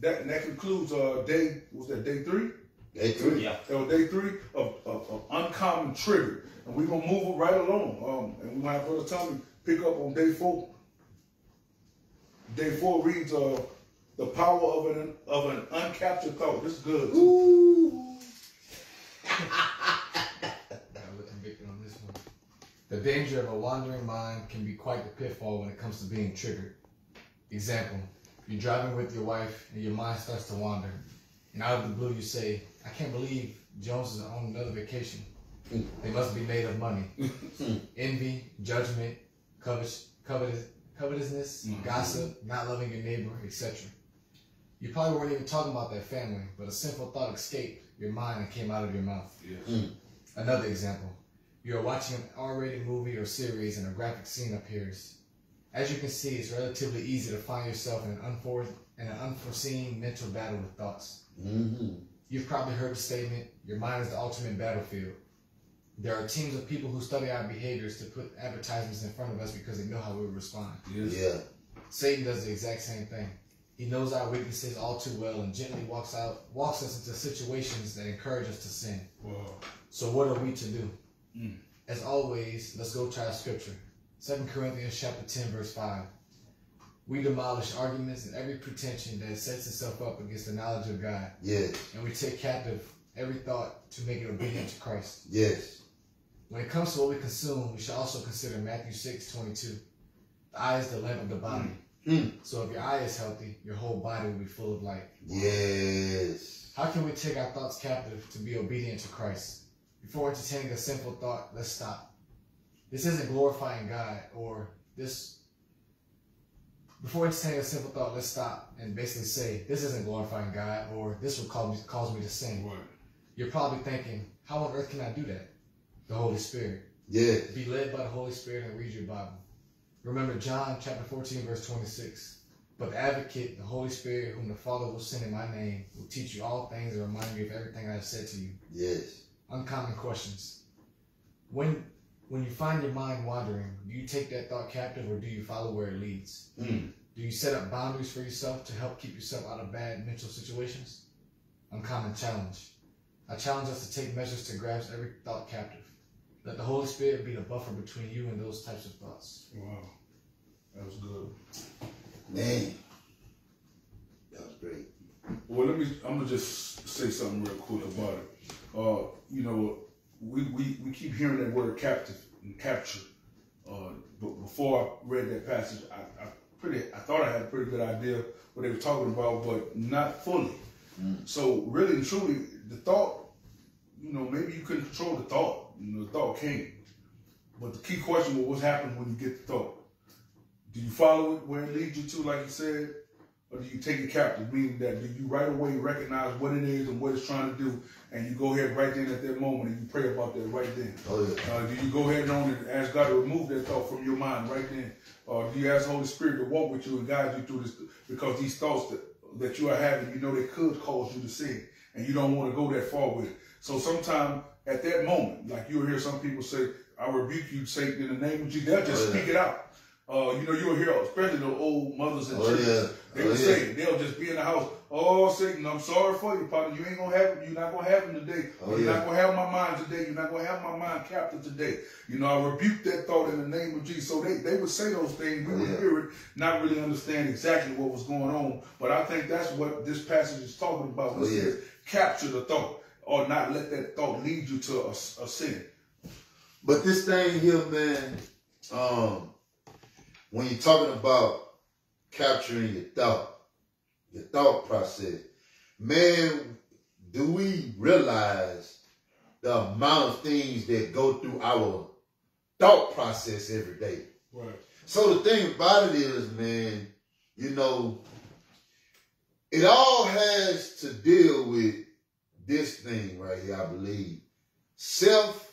That and that concludes uh day. Was that day three? Day three. Yeah. That was day three of, of, of uncommon trigger, and we're gonna move it right along. Um, and we might have Brother Tommy pick up on day four. Day four reads uh, the power of an of an uncaptured thought. This is good. Ooh. Gotta look convicted on this one. The danger of a wandering mind can be quite the pitfall when it comes to being triggered. Example, you're driving with your wife and your mind starts to wander. And out of the blue you say, I can't believe Jones is on another vacation. They must be made of money. Envy, judgment, covet, covetous, covetousness, Mhm. gossip, not loving your neighbor, etc. You probably weren't even talking about that family, but a simple thought escaped your mind and came out of your mouth. Yes. Another example. You are watching an R-rated movie or series and a graphic scene appears. As you can see, it's relatively easy to find yourself in an, unfor- in an unforeseen mental battle with thoughts. Mm-hmm. You've probably heard the statement, your mind is the ultimate battlefield. There are teams of people who study our behaviors to put advertisements in front of us because they know how we would respond. Yes. Yeah. Satan does the exact same thing. He knows our weaknesses all too well and gently walks out walks us into situations that encourage us to sin. Wow. So what are we to do? Mm. As always, let's go to our scripture. 2 Corinthians chapter 10, verse 5. We demolish arguments and every pretension that sets itself up against the knowledge of God, Yes. and we take captive every thought to make it obedient to Christ. Yes. When it comes to what we consume, we should also consider Matthew 6, 22. The eye is the lamp of the body. Mm. So if your eye is healthy, your whole body will be full of light. Yes. How can we take our thoughts captive to be obedient to Christ? Before entertaining a sinful thought, let's stop. This isn't glorifying God or this. Before entertaining a simple thought, let's stop and basically say, this isn't glorifying God or this will cause me, cause me to sin. Right. You're probably thinking, how on earth can I do that? The Holy Spirit. Yeah. Be led by the Holy Spirit and read your Bible. Remember John chapter 14, verse 26. But the advocate, the Holy Spirit, whom the Father will send in my name, will teach you all things and remind you of everything I have said to you. Yes. Uncommon questions. When when you find your mind wandering, do you take that thought captive or do you follow where it leads? Mm. Do you set up boundaries for yourself to help keep yourself out of bad mental situations? Uncommon challenge. I challenge us to take measures to grasp every thought captive. Let the Holy Spirit be the buffer between you and those types of thoughts. Wow. That was good. Man. That was great. Well, let me. I'm gonna just say something real quick about it. Uh, you know, we, we, we keep hearing that word captive and capture. Uh, but before I read that passage, I, I pretty. I thought I had a pretty good idea what they were talking about, but not fully. So really and truly, the thought, you know, maybe you couldn't control the thought. You know, the thought came, but the key question was, what happens when you get the thought? Do you follow it where it leads you to, like you said, or do you take it captive? Meaning that do you right away recognize what it is and what it's trying to do, and you go ahead right then at that moment and you pray about that right then? Oh yeah. Uh, do you go ahead on and ask God to remove that thought from your mind right then? Or do you ask the Holy Spirit to walk with you and guide you through this? Because these thoughts that, that you are having, you know they could cause you to sin, and you don't want to go that far with it. So sometimes at that moment, like you'll hear some people say, I rebuke you, Satan, in the name of Jesus. They'll just Oh, yeah. speak it out. Uh, you know, you'll hear, especially the old mothers and Oh, yeah. They yeah. say it. They'll just be in the house. Oh, Satan, I'm sorry for you, Father. You ain't gonna have. You're not gonna have him today. Oh, You're yeah. not gonna have my mind today. You're not gonna have my mind captive today. You know, I rebuke that thought in the name of Jesus. So they, they would say those things. We Oh, would yeah. hear it, not really understand exactly what was going on. But I think that's what this passage is talking about. Oh, yeah. capture the thought, or not let that thought lead you to a, a sin. But this thing here, man, um, when you're talking about capturing your thought, your thought process, man, do we realize the amount of things that go through our thought process every day? Right. So the thing about it is, man, you know, it all has to deal with this thing right here, I believe. Self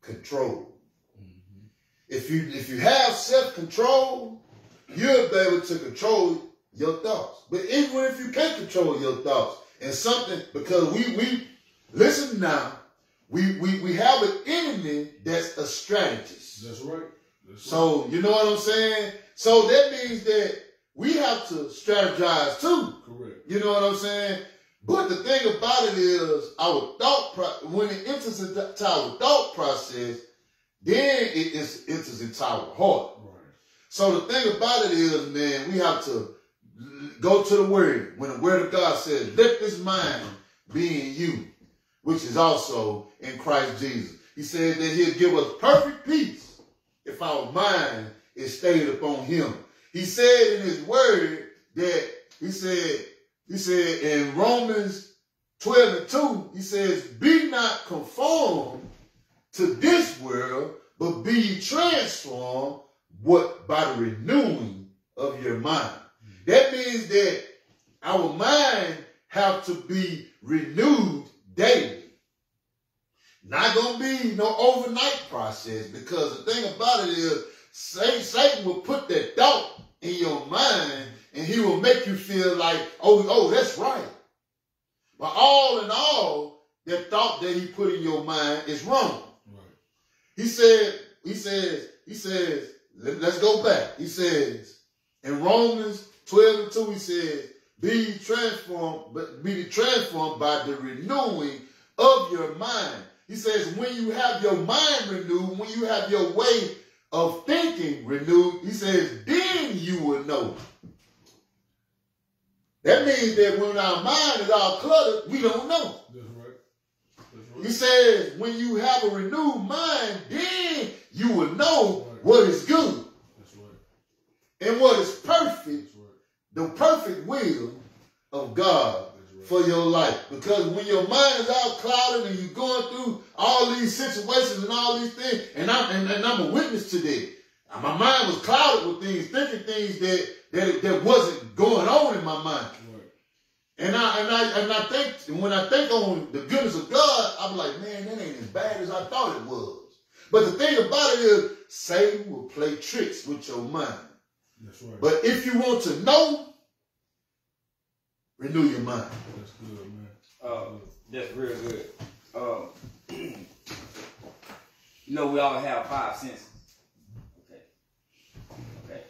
control. Mm-hmm. If you if you have self control, you'll be able to control your thoughts. But even if you can't control your thoughts, and something because we we listen now, we we we have an enemy that's a strategist. That's right. That's So you know what I'm saying? So that means that we have to strategize too. correct. You know what I'm saying? But the thing about it is, our thought pro- when it enters into our thought process, then it is, enters into our heart. So the thing about it is, man, we have to go to the word. When the word of God says, let this mind be in you, which is also in Christ Jesus. He said that he'll give us perfect peace if our mind is stayed upon him. He said in his word that he said, he said in Romans 12 and 2, he says, be not conformed to this world, but be transformed what by the renewing of your mind. That means that our mind have to be renewed daily. Not gonna be no overnight process because the thing about it is Satan, Satan will put that thought in your mind and he will make you feel like, oh, oh, that's right. But all in all, that thought that he put in your mind is wrong. Right. He said, he says, he says, let, us go back. He says, in Romans 12 and 2, he says, be transformed, but be transformed by the renewing of your mind. He says, when you have your mind renewed, when you have your way of thinking renewed, he says, then you will know. That means that when our mind is all cluttered, we don't know. That's right. That's He says, when you have a renewed mind, then you will know what is good That's right. and what is perfect, right. the perfect will of God right. for your life. Because when your mind is all clouded and you're going through all these situations and all these things, and I'm and, and I'm a witness to that. My mind was clouded with things, thinking things that that that wasn't going on in my mind. And I and I and I think and when I think on the goodness of God, I'm like, man, that ain't as bad as I thought it was. But the thing about it is, Satan will play tricks with your mind. That's right. But if you want to know, renew your mind. That's good, man. Uh, that's real good. Uh, you know, we all have five senses. Okay. Okay.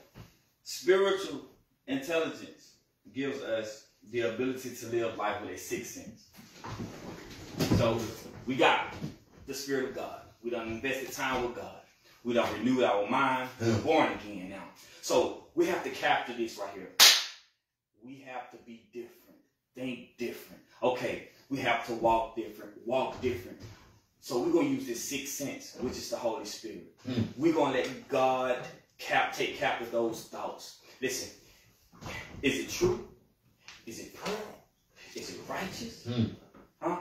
Spiritual intelligence gives us the ability to live life with a sixth sense. So we got the Spirit of God. We done invested time with God. We done renewed our mind. We're born again now. So we have to capture this right here. We have to be different. Think different. Okay, we have to walk different. Walk different. So we're gonna use this sixth sense, which is the Holy Spirit. We're gonna let God cap take captive those thoughts. Listen, is it true? Is it pure? Is it righteous? Hmm. Huh?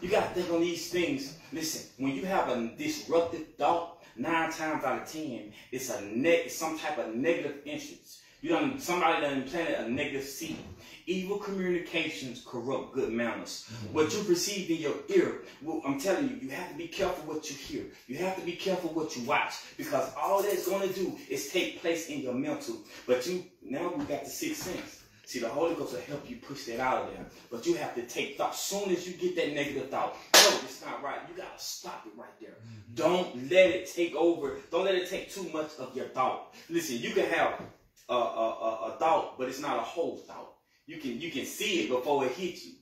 You gotta think on these things. Listen, when you have a disruptive thought, nine times out of ten, it's a neg- some type of negative influence. You done somebody done planted a negative seed. Evil communications corrupt good manners. Mm-hmm. What you perceive in your ear, well, I'm telling you, you have to be careful what you hear. You have to be careful what you watch because all that's going to do is take place in your mental. But you now we got the sixth sense. See, the Holy Ghost will help you push that out of there. But you have to take thought. Soon as you get that negative thought, no, it's not right. You gotta stop it right there. Mm-hmm. Don't let it take over. Don't let it take too much of your thought. Listen, you can have a, a, a, a thought, but it's not a whole thought. You can you can see it before it hits you.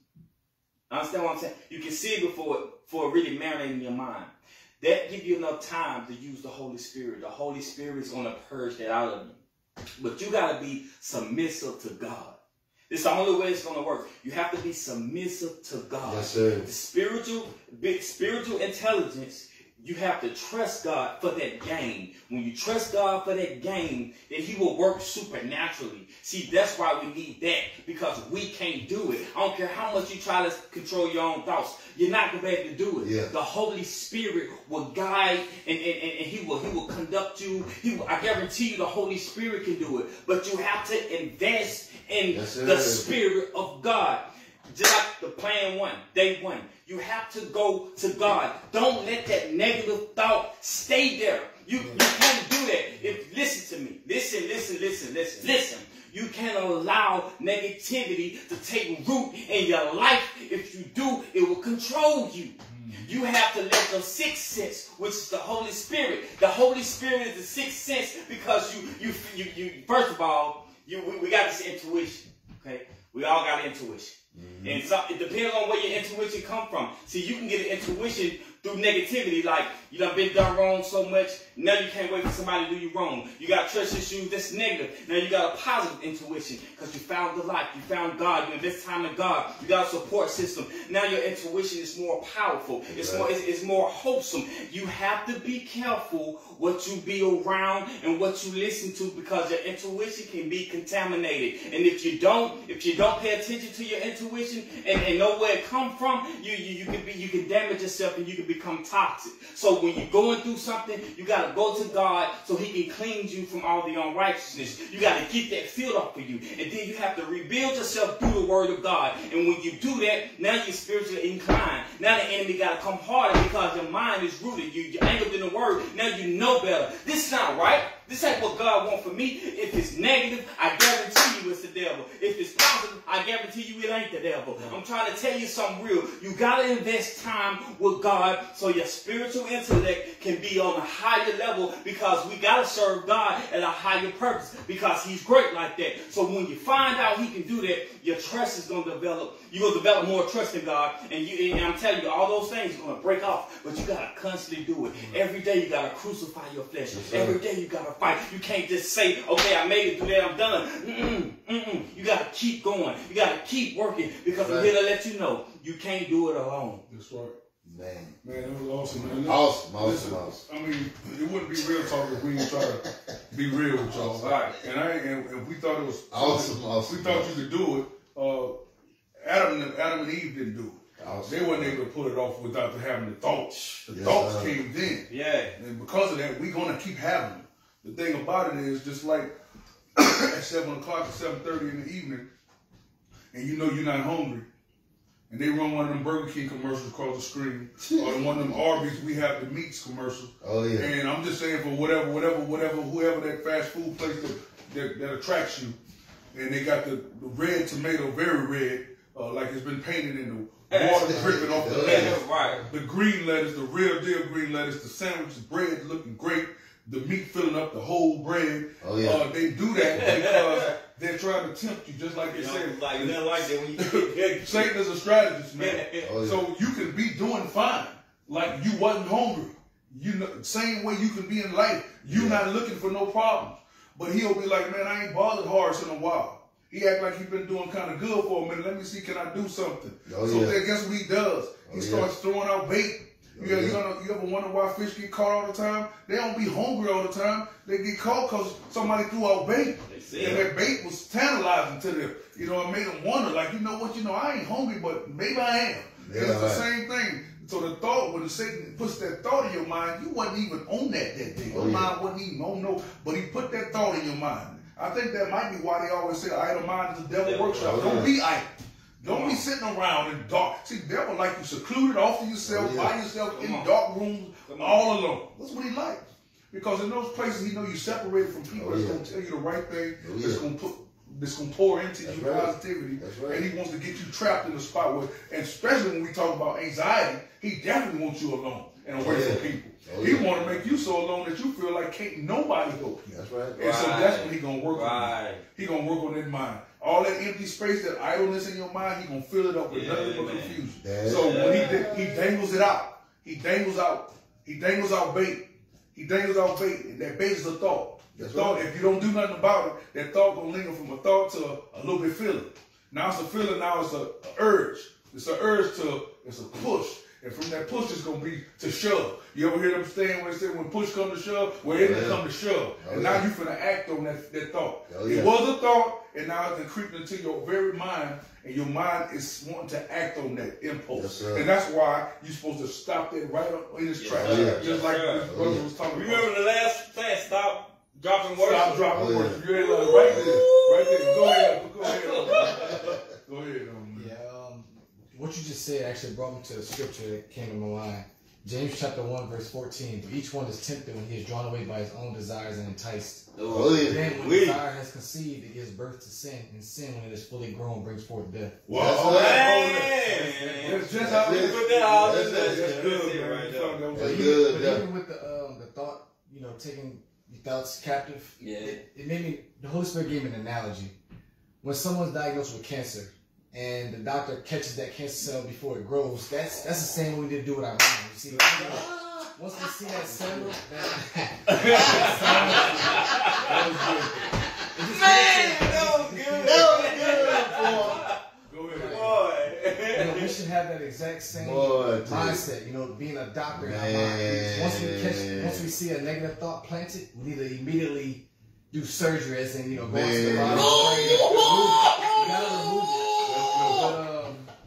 Understand what I'm saying? You can see it before it, before it really marinating in your mind. That give you enough time to use the Holy Spirit. The Holy Spirit is gonna purge that out of you. But you gotta be submissive to God. Is the only way it's gonna work. You have to be submissive to God. Yes, sir. Spiritual, big spiritual intelligence, you have to trust God for that gain. When you trust God for that gain, then He will work supernaturally. See, that's why we need that because we can't do it. I don't care how much you try to control your own thoughts, you're not gonna be able to do it. Yeah. The Holy Spirit will guide and, and, and, and He will He will conduct you. He will, I guarantee you, the Holy Spirit can do it. But you have to invest in Yes, the Spirit of God. Just like the plan one, day one. You have to go to God. Don't let that negative thought stay there. You, you can't do that. If listen to me. Listen, listen, listen, listen, listen. You can't allow negativity to take root in your life. If you do, it will control you. You have to let your sixth sense, which is the Holy Spirit. The Holy Spirit is the sixth sense because you, you, you, you. First of all, you, we, we got this intuition. Okay, we all got intuition. Mm-hmm. And so it depends on where your intuition come from. See, you can get an intuition through negativity, like you done been done wrong so much, now you can't wait for somebody to do you wrong. You got trust issues, that's negative. Now you got a positive intuition, because you found the light, you found God, you invest time in God, you got a support system. Now your intuition is more powerful, it's Right. more it's, it's more wholesome. You have to be careful what you be around and what you listen to because your intuition can be contaminated. And if you don't, if you don't pay attention to your intuition and, and know where it come from, you, you you can be you can damage yourself and you can become toxic. So when you're going through something, you gotta go to God so He can cleanse you from all the unrighteousness. You gotta get that field up for you, and then you have to rebuild yourself through the Word of God. And when you do that, now you're spiritually inclined. Now the enemy gotta come harder because your mind is rooted. You, you're anchored in the Word. Now you know better. This is not right. This ain't what God wants for me. If it's negative, I guarantee you it's the devil. If it's positive, I guarantee you it ain't the devil. I'm trying to tell you something real. You gotta invest time with God so your spiritual intellect can be on a higher level because we gotta serve God at a higher purpose because He's great like that. So when you find out He can do that, your trust is gonna develop. You're gonna develop more trust in God, and you and I'm telling you, all those things are gonna break off. But you gotta constantly do it. Every day you gotta crucify your flesh. Every day you gotta fight. You can't just say, okay, I made it through that, I'm done. Mm-mm, mm-mm. You gotta keep going. You gotta keep working because I'm here to let you know you can't do it alone. That's right. Man. Man, it was awesome, man. Awesome, awesome, Listen, awesome. I mean, it wouldn't be real talk if we didn't try to be real with y'all. Right. And I and, and we thought it was Awesome, awesome, We thought awesome. you could do it. Uh, Adam and Adam and Eve didn't do it. Awesome. They weren't able to pull it off without having the thoughts. The Yes, thoughts sir. came then. Yeah. And because of that, we're gonna keep having them. The thing about it is just like at seven o'clock or seven thirty in the evening, and you know you're not hungry, and they run one of them Burger King commercials across the screen, or one of them Arby's we have the meats commercials. Oh yeah. And I'm just saying for whatever, whatever, whatever, whoever that fast food place that that, that attracts you, and they got the, the red tomato, very red, uh, like it's been painted in the water dripping off the Yeah. lettuce. Right. The green lettuce, the real deal green lettuce, the sandwich, the bread looking great, the meat filling up the whole bread. Oh, yeah. Uh, they do that because they're trying to tempt you, just like they You know, said. like nothing like that when you. Satan is a strategist, man. Oh, yeah. So you can be doing fine, like you wasn't hungry. You know, same way you can be in life. You Yeah. not looking for no problems, but he'll be like, man, I ain't bothered Horace in a while. He act like he been doing kind of good for a minute. Let me see, can I do something? Oh, so yeah. then guess what he does? He Oh, yeah. starts throwing out bait. You, you, gonna, you ever wonder why fish get caught all the time? They don't be hungry all the time. They get caught because somebody threw out bait. And that bait was tantalizing to them. You know, it made them wonder, like, you know what, you know, I ain't hungry, but maybe I am. Yeah, it's the same thing. So the thought, when the Satan puts that thought in your mind, you wasn't even on that that day. Oh, your Oh, yeah. mind wasn't even on no, but he put that thought in your mind. I think that might be why they always say idle mind is the devil Devil workshop. workshop. Don't be idle. Don't be sitting around in dark. See, the devil like you secluded off to yourself, Oh, yeah. by yourself Come in on. dark rooms, Come on. all alone. That's what he likes. Because in those places, he know you separated from people Oh, that's yeah. gonna tell you the right thing, Oh, that's yeah. gonna put that's gonna pour into That's you right. positivity. That's right. And he wants to get you trapped in a spot where and especially when we talk about anxiety, he definitely wants you alone and away Oh, yeah. from people. Oh, he yeah. wanna make you so alone that you feel like can't nobody help you. That's right. And so that's what he gonna work on. Right. He gonna work on that mind. All that empty space, that idleness in your mind, he gonna fill it up with Yeah, nothing but man. confusion. Yeah. So when he he dangles it out, he dangles out, he dangles out bait. He dangles out bait, and that bait is a thought. The That's thought, right. if you don't do nothing about it, that thought gonna linger from a thought to a, a little bit feeling. Now it's a feeling, now it's a, a urge. It's an urge to, it's a push. And from that push, it's gonna be to shove. You ever hear them saying when they say when push come to shove? Well, it Oh, yeah. come to shove. Oh, and yeah. now you finna act on that, that thought. Oh, It yeah. was a thought, and now it's creeping into your very mind, and your mind is wanting to act on that impulse. Yes, and that's why you're supposed to stop that right up in its Yes, tracks. sir. Just Yes, like sir. this brother was talking Remember about. the last thing? Stop dropping words. Stop dropping Oh, yeah. words. You ain't like, right there. Right there. Go ahead. Go ahead. Go ahead. Yeah, what you just said actually brought me to a scripture that came to my mind. James chapter 1, verse 14. For each one is tempted when he is drawn away by his own desires and enticed. Oh, yeah. Then when We- desire has conceived, it gives birth to sin, and sin, when it is fully grown, brings forth death. Well, That's hold on, right. hold on. Man. That's just how That's it it. is. Put that out That's That's That's good, it right You there. found That's like- But good, even, yeah. but even with the um, the thought, you know, taking your thoughts captive, Yeah. it, it made me. The Holy Spirit gave me an analogy. When someone's diagnosed with cancer, and the doctor catches that cancer cell before it grows, that's that's the same way we to do with our mind. You see, once we see that cell, that, Man, that was good. That was good, boy. Go ahead. you know, Boy. we should have that exact same Boy, dude. mindset. You know, being a doctor in our mind. Once we catch, once we see a negative thought planted, we need to immediately do surgery, as in you know, go into the Man. body. You gotta remove it.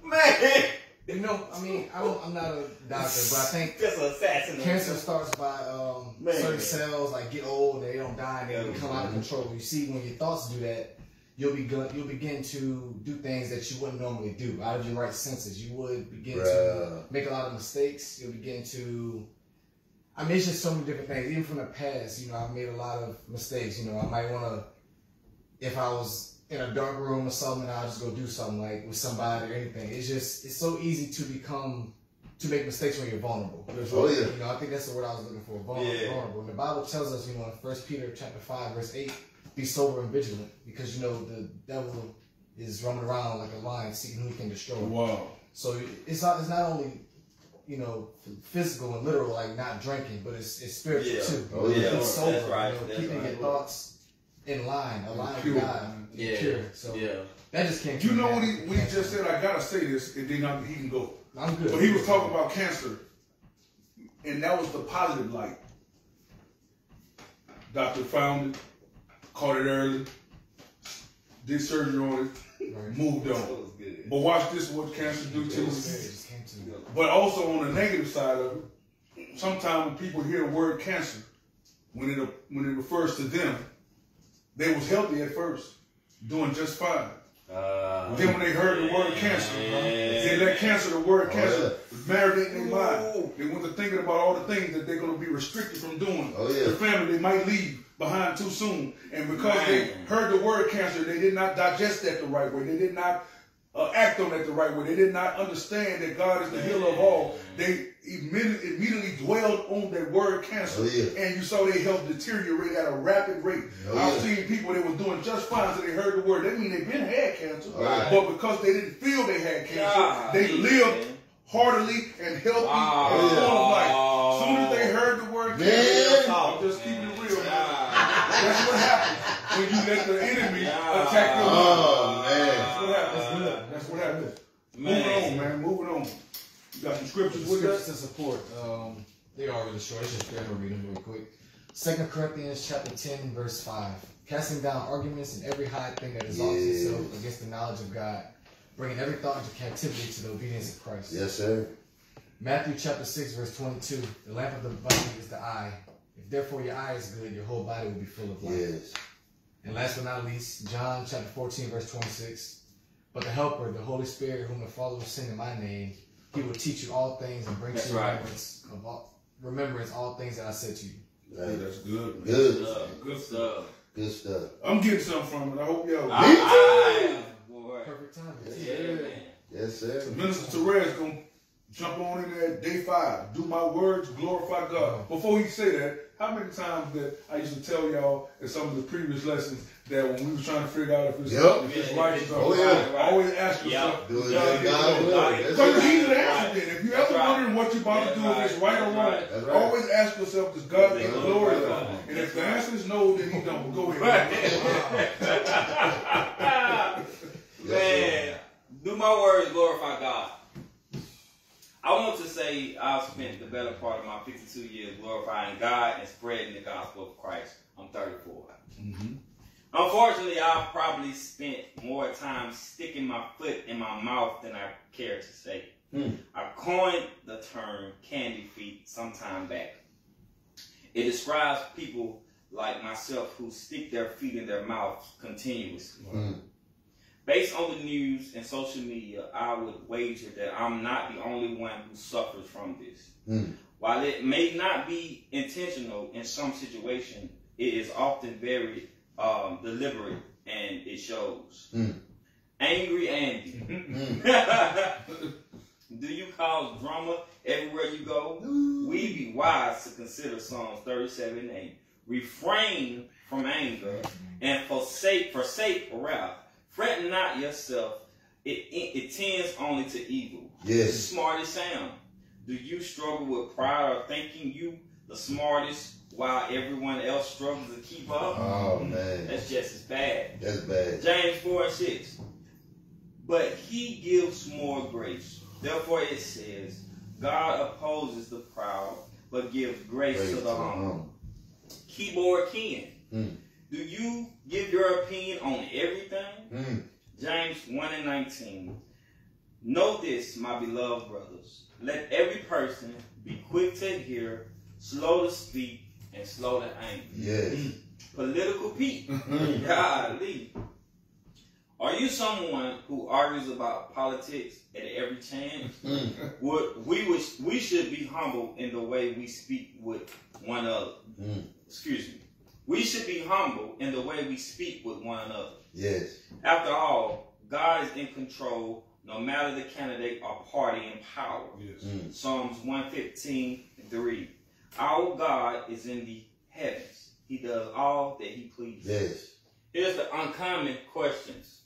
Man. you know, I mean, I don't, I'm not a doctor, but I think assassin. cancer starts by um, Man. certain cells like get old they don't die and they Yeah. become out of control. You see, when your thoughts do that, you'll be you'll begin to do things that you wouldn't normally do out of your right senses. You would begin to make a lot of mistakes. You'll begin to I mean, it's just so many different things. Even from the past, you know, I've made a lot of mistakes. You know, I might want to, if I was in a dark room or something, I'll just go do something like with somebody or anything. It's just, it's so easy to become, to make mistakes when you're vulnerable. Oh, yeah. You know, I think that's the word I was looking for. Vulnerable. Yeah. vulnerable. And the Bible tells us, you know, in First Peter chapter five, verse eight, be sober and vigilant, because you know the devil is roaming around like a lion, seeking who he can destroy. Wow. So it's not it's not only you know physical and literal like not drinking, but it's it's spiritual Yeah. too. Oh, yeah. being sober, That's right. You know, keeping right. your thoughts in line, aligned Pure. with God, Yeah. pure. So Yeah. that just came. You know what he, what he just said? I gotta say this, and then I, he can go. I'm good. But he was talking about cancer, and that was the positive light. Doctor found it, caught it early, did surgery on it, Right. moved on. But watch this: what cancer do to It you. just came to me. But also on the negative side of it, sometimes when people hear the word cancer, when it when it refers to them, they was healthy at first, doing just fine. Uh, Then when they heard the word cancer, they let cancer, the word Oh, cancer, marinate in their mind. They went to thinking about all the things that they're going to be restricted from doing. Oh, yeah. The family they might leave behind too soon. And because they heard the word cancer, they did not digest that the right way. They did not uh, act on that the right way. They did not understand that God is the healer of all. They immediately, immediately dwelled on that word cancer. Oh, yeah. And you saw their health deteriorate at a rapid rate. Oh, I've yeah. seen people that were doing just fine so they heard the word. That mean they've been had cancer. Right. But because they didn't feel they had cancer, God, they man. lived heartily and healthy Wow. and full of life. Soon as they heard the word Man. cancer, I'm just keeping it real, man. That's what happens when you let the enemy Yeah. attack your mind. Oh, That's man. what happens. That's what happens. Man. Moving on, man. Moving on. You got some scriptures The with scriptures that? to support. Um, they are really short. It's just going to read them really quick. Second Corinthians chapter ten verse five. Casting down arguments and every high thing that exalts Yeah. itself against the knowledge of God, bringing every thought into captivity to the obedience of Christ. Yes, sir. Matthew chapter 6, verse 22. The lamp of the body is the eye. If therefore your eye is good, your whole body will be full of light. Yes. And last but not least, John chapter 14, verse 26. But the Helper, the Holy Spirit, whom the Father will send in my name, he will teach you all things and bring That's to your right. remembrance of all remembrance all things that I said to you. Yeah, Right. that's good. man. Good. Stuff, good stuff. Good stuff. I'm getting something from it. I hope y'all. I, I am, boy. Perfect timing. Yeah, man. Yes, sir. Minister Therese gonna jump on in there day five. Do my words, glorify God. Before he say that, how many times that I used to tell y'all in some of the previous lessons that when we was trying to figure out if it's, Yep. if it's oh, Yeah, righteous or oh, not, yeah. always ask Yeah. yourself. Do it God in get God's glory. will. Because it's right. easy to Right. answer that. If you ever right. wondering what you're about to do, if it's right or wrong, right. always ask yourself, does God That's get right. glory? or That's not? right. And if the answer is no, then he don't. Go ahead. Man, do my words glorify God. I want to say I've spent the better part of my 52 years glorifying God and spreading the gospel of Christ. I'm 34. Mm-hmm. Unfortunately, I've probably spent more time sticking my foot in my mouth than I care to say. Hmm. I coined the term candy feet some time back. It describes people like myself who stick their feet in their mouth continuously. Mm. Based on the news and social media, I would wager that I'm not the only one who suffers from this. Mm. While it may not be intentional in some situations, it is often very um, deliberate and it shows. Mm. Angry Andy. Mm. Do you cause drama everywhere you go? We be wise to consider Psalms 37 8. Refrain from anger and forsake forsake wrath. Fret not yourself. It, it, it tends only to evil. The Yes. Smarty Sam. Do you struggle with pride or thinking you the smartest while everyone else struggles to keep up? Oh man, That's just as bad. that's bad. James 4 and 6. But he gives more grace. Therefore it says, God opposes the proud, but gives grace Praise to the humble. Keyboard Ken. Mm. Do you give your opinion on everything? Mm. James 1 and 19. Know this, my beloved brothers. Let every person be quick to hear, slow to speak, and slow to anger. Yes. Political Pete. Mm. Golly. Are you someone who argues about politics at every chance? Mm. Would we wish we should be humble in the way we speak with one another. Mm. Excuse me. We should be humble in the way we speak with one another. Yes. After all, God is in control no matter the candidate or party in power. Yes. Mm. Psalms 115 3. Our God is in the heavens. He does all that he pleases. Yes. Here's the uncommon questions.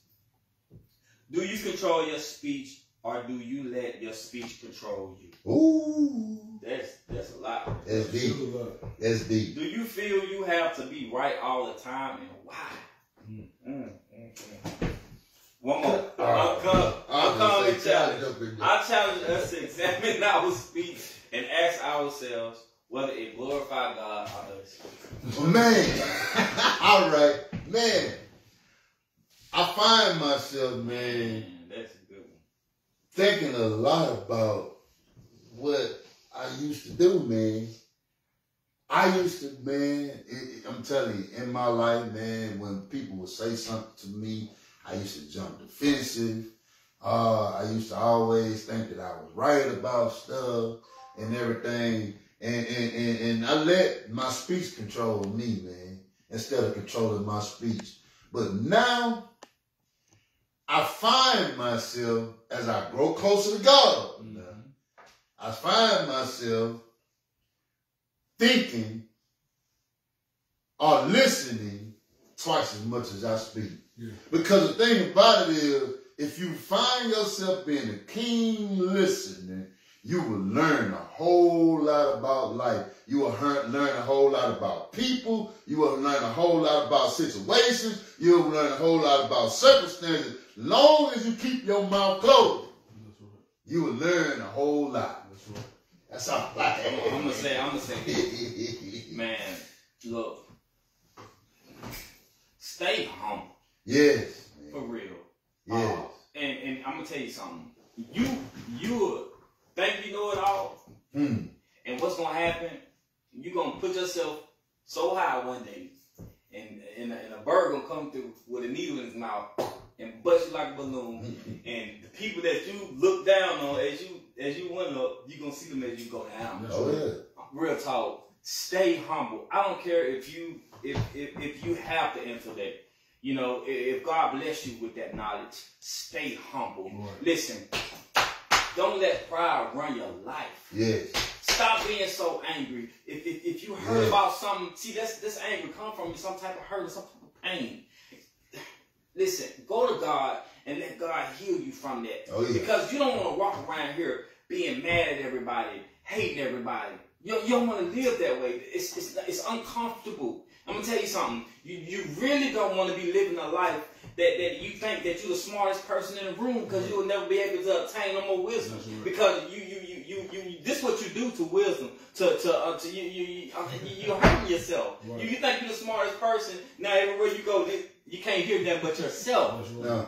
Do you control your speech or do you let your speech control you? Ooh. That's that's a lot. That's deep. That's deep. Do you feel you have to be right all the time and why? Mm. Mm, mm. One more. Uncommon, I uncommon was gonna challenge. jump in there. I challenge us to examine our speech and ask ourselves whether it glorifies God or us. Man, all right, man. I find myself, man, Man, that's a good one. thinking a lot about what I used to do, man. I used to, man. It- I'm telling you, in my life, man, when people would say something to me, I used to jump defensive. Uh, I used to always think that I was right about stuff and everything. And, and, and, and I let my speech control me, man, instead of controlling my speech. But now, I find myself, as I grow closer to God, mm-hmm. I find myself thinking or listening twice as much as I speak. Yeah. Because the thing about it is, if you find yourself being a keen listener, you will learn a whole lot about life. You will learn, learn a whole lot about people. You will learn a whole lot about situations. You will learn a whole lot about circumstances. Long as you keep your mouth closed. You will learn a whole lot. That's right. That's all I I'm. I'm gonna say, I'm gonna say, man, look, stay humble yes, for real. Yes. Uh, and and I'm gonna tell you something. You you think you know it all, Hmm. and what's gonna happen? You're gonna put yourself so high one day, and and a, and a bird gonna come through with a needle in his mouth and bust you like a balloon. and the people that you look down on as you as you went up, you gonna see them as you go down. Oh yeah. Real talk. Stay humble. I don't care if you if if, if you have the intellect. You know, if if God bless you with that knowledge, stay humble. Right. Listen, don't let pride run your life. Yes. Stop being so angry. If, if, if you heard Yeah. about something, see, that's, this anger come from some type of hurt or some type of pain. Listen, go to God and let God heal you from that. Oh, yeah. Because you don't want to walk around here being mad at everybody, hating everybody. You, you don't want to live that way. It's, it's, it's uncomfortable. I'm going to tell you something. You, you really don't want to be living a life that, that you think that you're the smartest person in the room because you will never be able to obtain no more wisdom. Right. Because you, you, you, you, you, you, this what you do to wisdom. To, to, uh, to you, you, you, uh, you, you're hurting yourself. Right. You, you think you're the smartest person. Now everywhere you go, you can't hear that but yourself. That's right. No.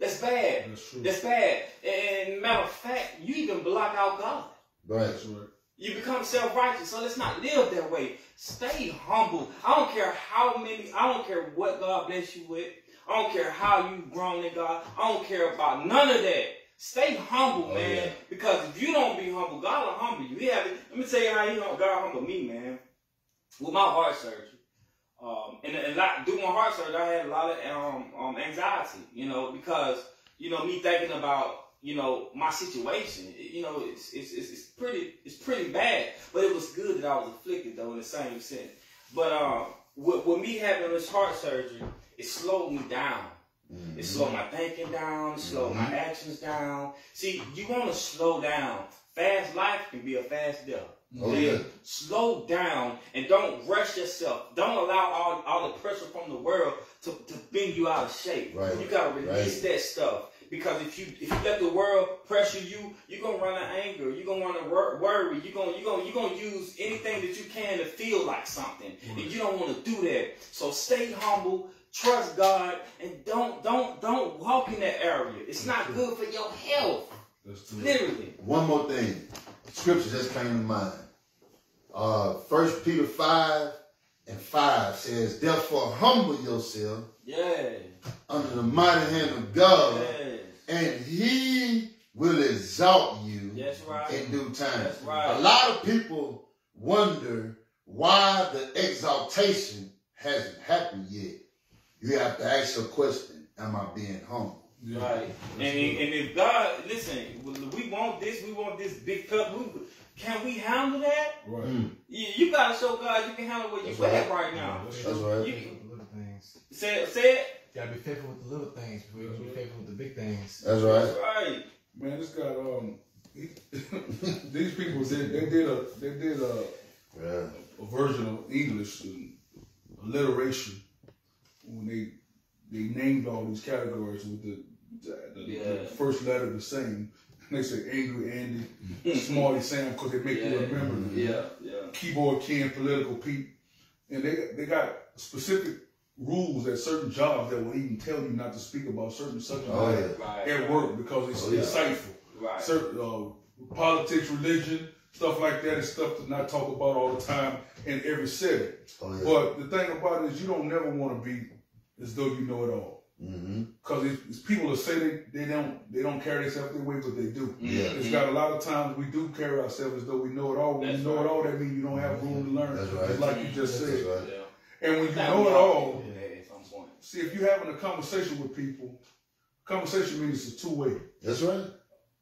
That's bad. That's true. That's bad. And matter of fact, you even block out God. Right. That's right. You become self-righteous. So let's not live that way. Stay humble. I don't care how many, I don't care what God bless you with. I don't care how you've grown in God. I don't care about none of that. Stay humble, Oh, man. yeah. Because if you don't be humble, God will humble you. He have, let me tell you how he, God humbled me, man. With my heart surgery. Um, and, and like, doing my heart surgery, I had a lot of um, um, anxiety, you know, because, you know, me thinking about, you know, my situation, it- you know, it's, it's, it's, it's pretty, it's pretty bad, but it was good that I was afflicted though in the same sense. But, um, with, with me having this heart surgery, it slowed me down. It slowed my thinking down, it slowed my actions down. See, you want to slow down. Fast life can be a fast death. Oh, Okay? yeah. Slow down and don't rush yourself. Don't allow all, all the pressure from the world to, to bring you out of shape. Right. You gotta release that stuff. Because if you if you let the world pressure you, you're gonna run out of anger. You're gonna run to wor- worry. You're gonna you're gonna you're gonna use anything that you can to feel like something, and you don't want to do that. So stay humble, trust God, and don't don't don't walk in that area. It's not good for your health. That's true. Literally. One more thing. Scripture just came to mind. Uh first Peter five and five says, Therefore humble yourself Yeah. under the mighty hand of God, Yes. And he will exalt you That's right. in due time. That's right. A lot of people wonder why the exaltation hasn't happened yet. You have to ask your question, am I being humble? Yeah. Right. And, and if God, listen, we want this, we want this big cup. We, can we handle that? Right. Mm, You, you gotta show God you can handle what you That's at right. right now. That's That's right. You- Faithful with things. Say it, say it. Gotta be faithful with the little things before you can be faithful with the big things. That's right. That's right. right. Man, this guy, um, he, these people did, they did a, they did a, Yeah. a version of English and alliteration when they they named all these categories with the, the, the, Yeah. the first letter the same. They say Angry Andy, Smarty Sam, because they make you remember them. Yeah, yeah. Keyboard Ken, Political Pete, and they they got specific rules at certain jobs that will even tell you not to speak about certain subject Oh, matter yeah. Right. at work because it's Oh, yeah. insightful Right. certain uh, politics, religion, stuff like that is stuff to not talk about all the time in every setting. Oh, yeah. But the thing about it is, you don't never want to be as though you know it all. hmm Because it's, it's people that say they, they don't they don't carry themselves that way, but they do. Yeah. It's got a lot of times we do carry ourselves as though we know it all. When That's you know right. it all, that means you don't have room to learn. That's right. Just like you just That's said. right. Yeah. And when you know it all all, do that at some point. see if you're having a conversation with people, conversation means it's a two way. That's right.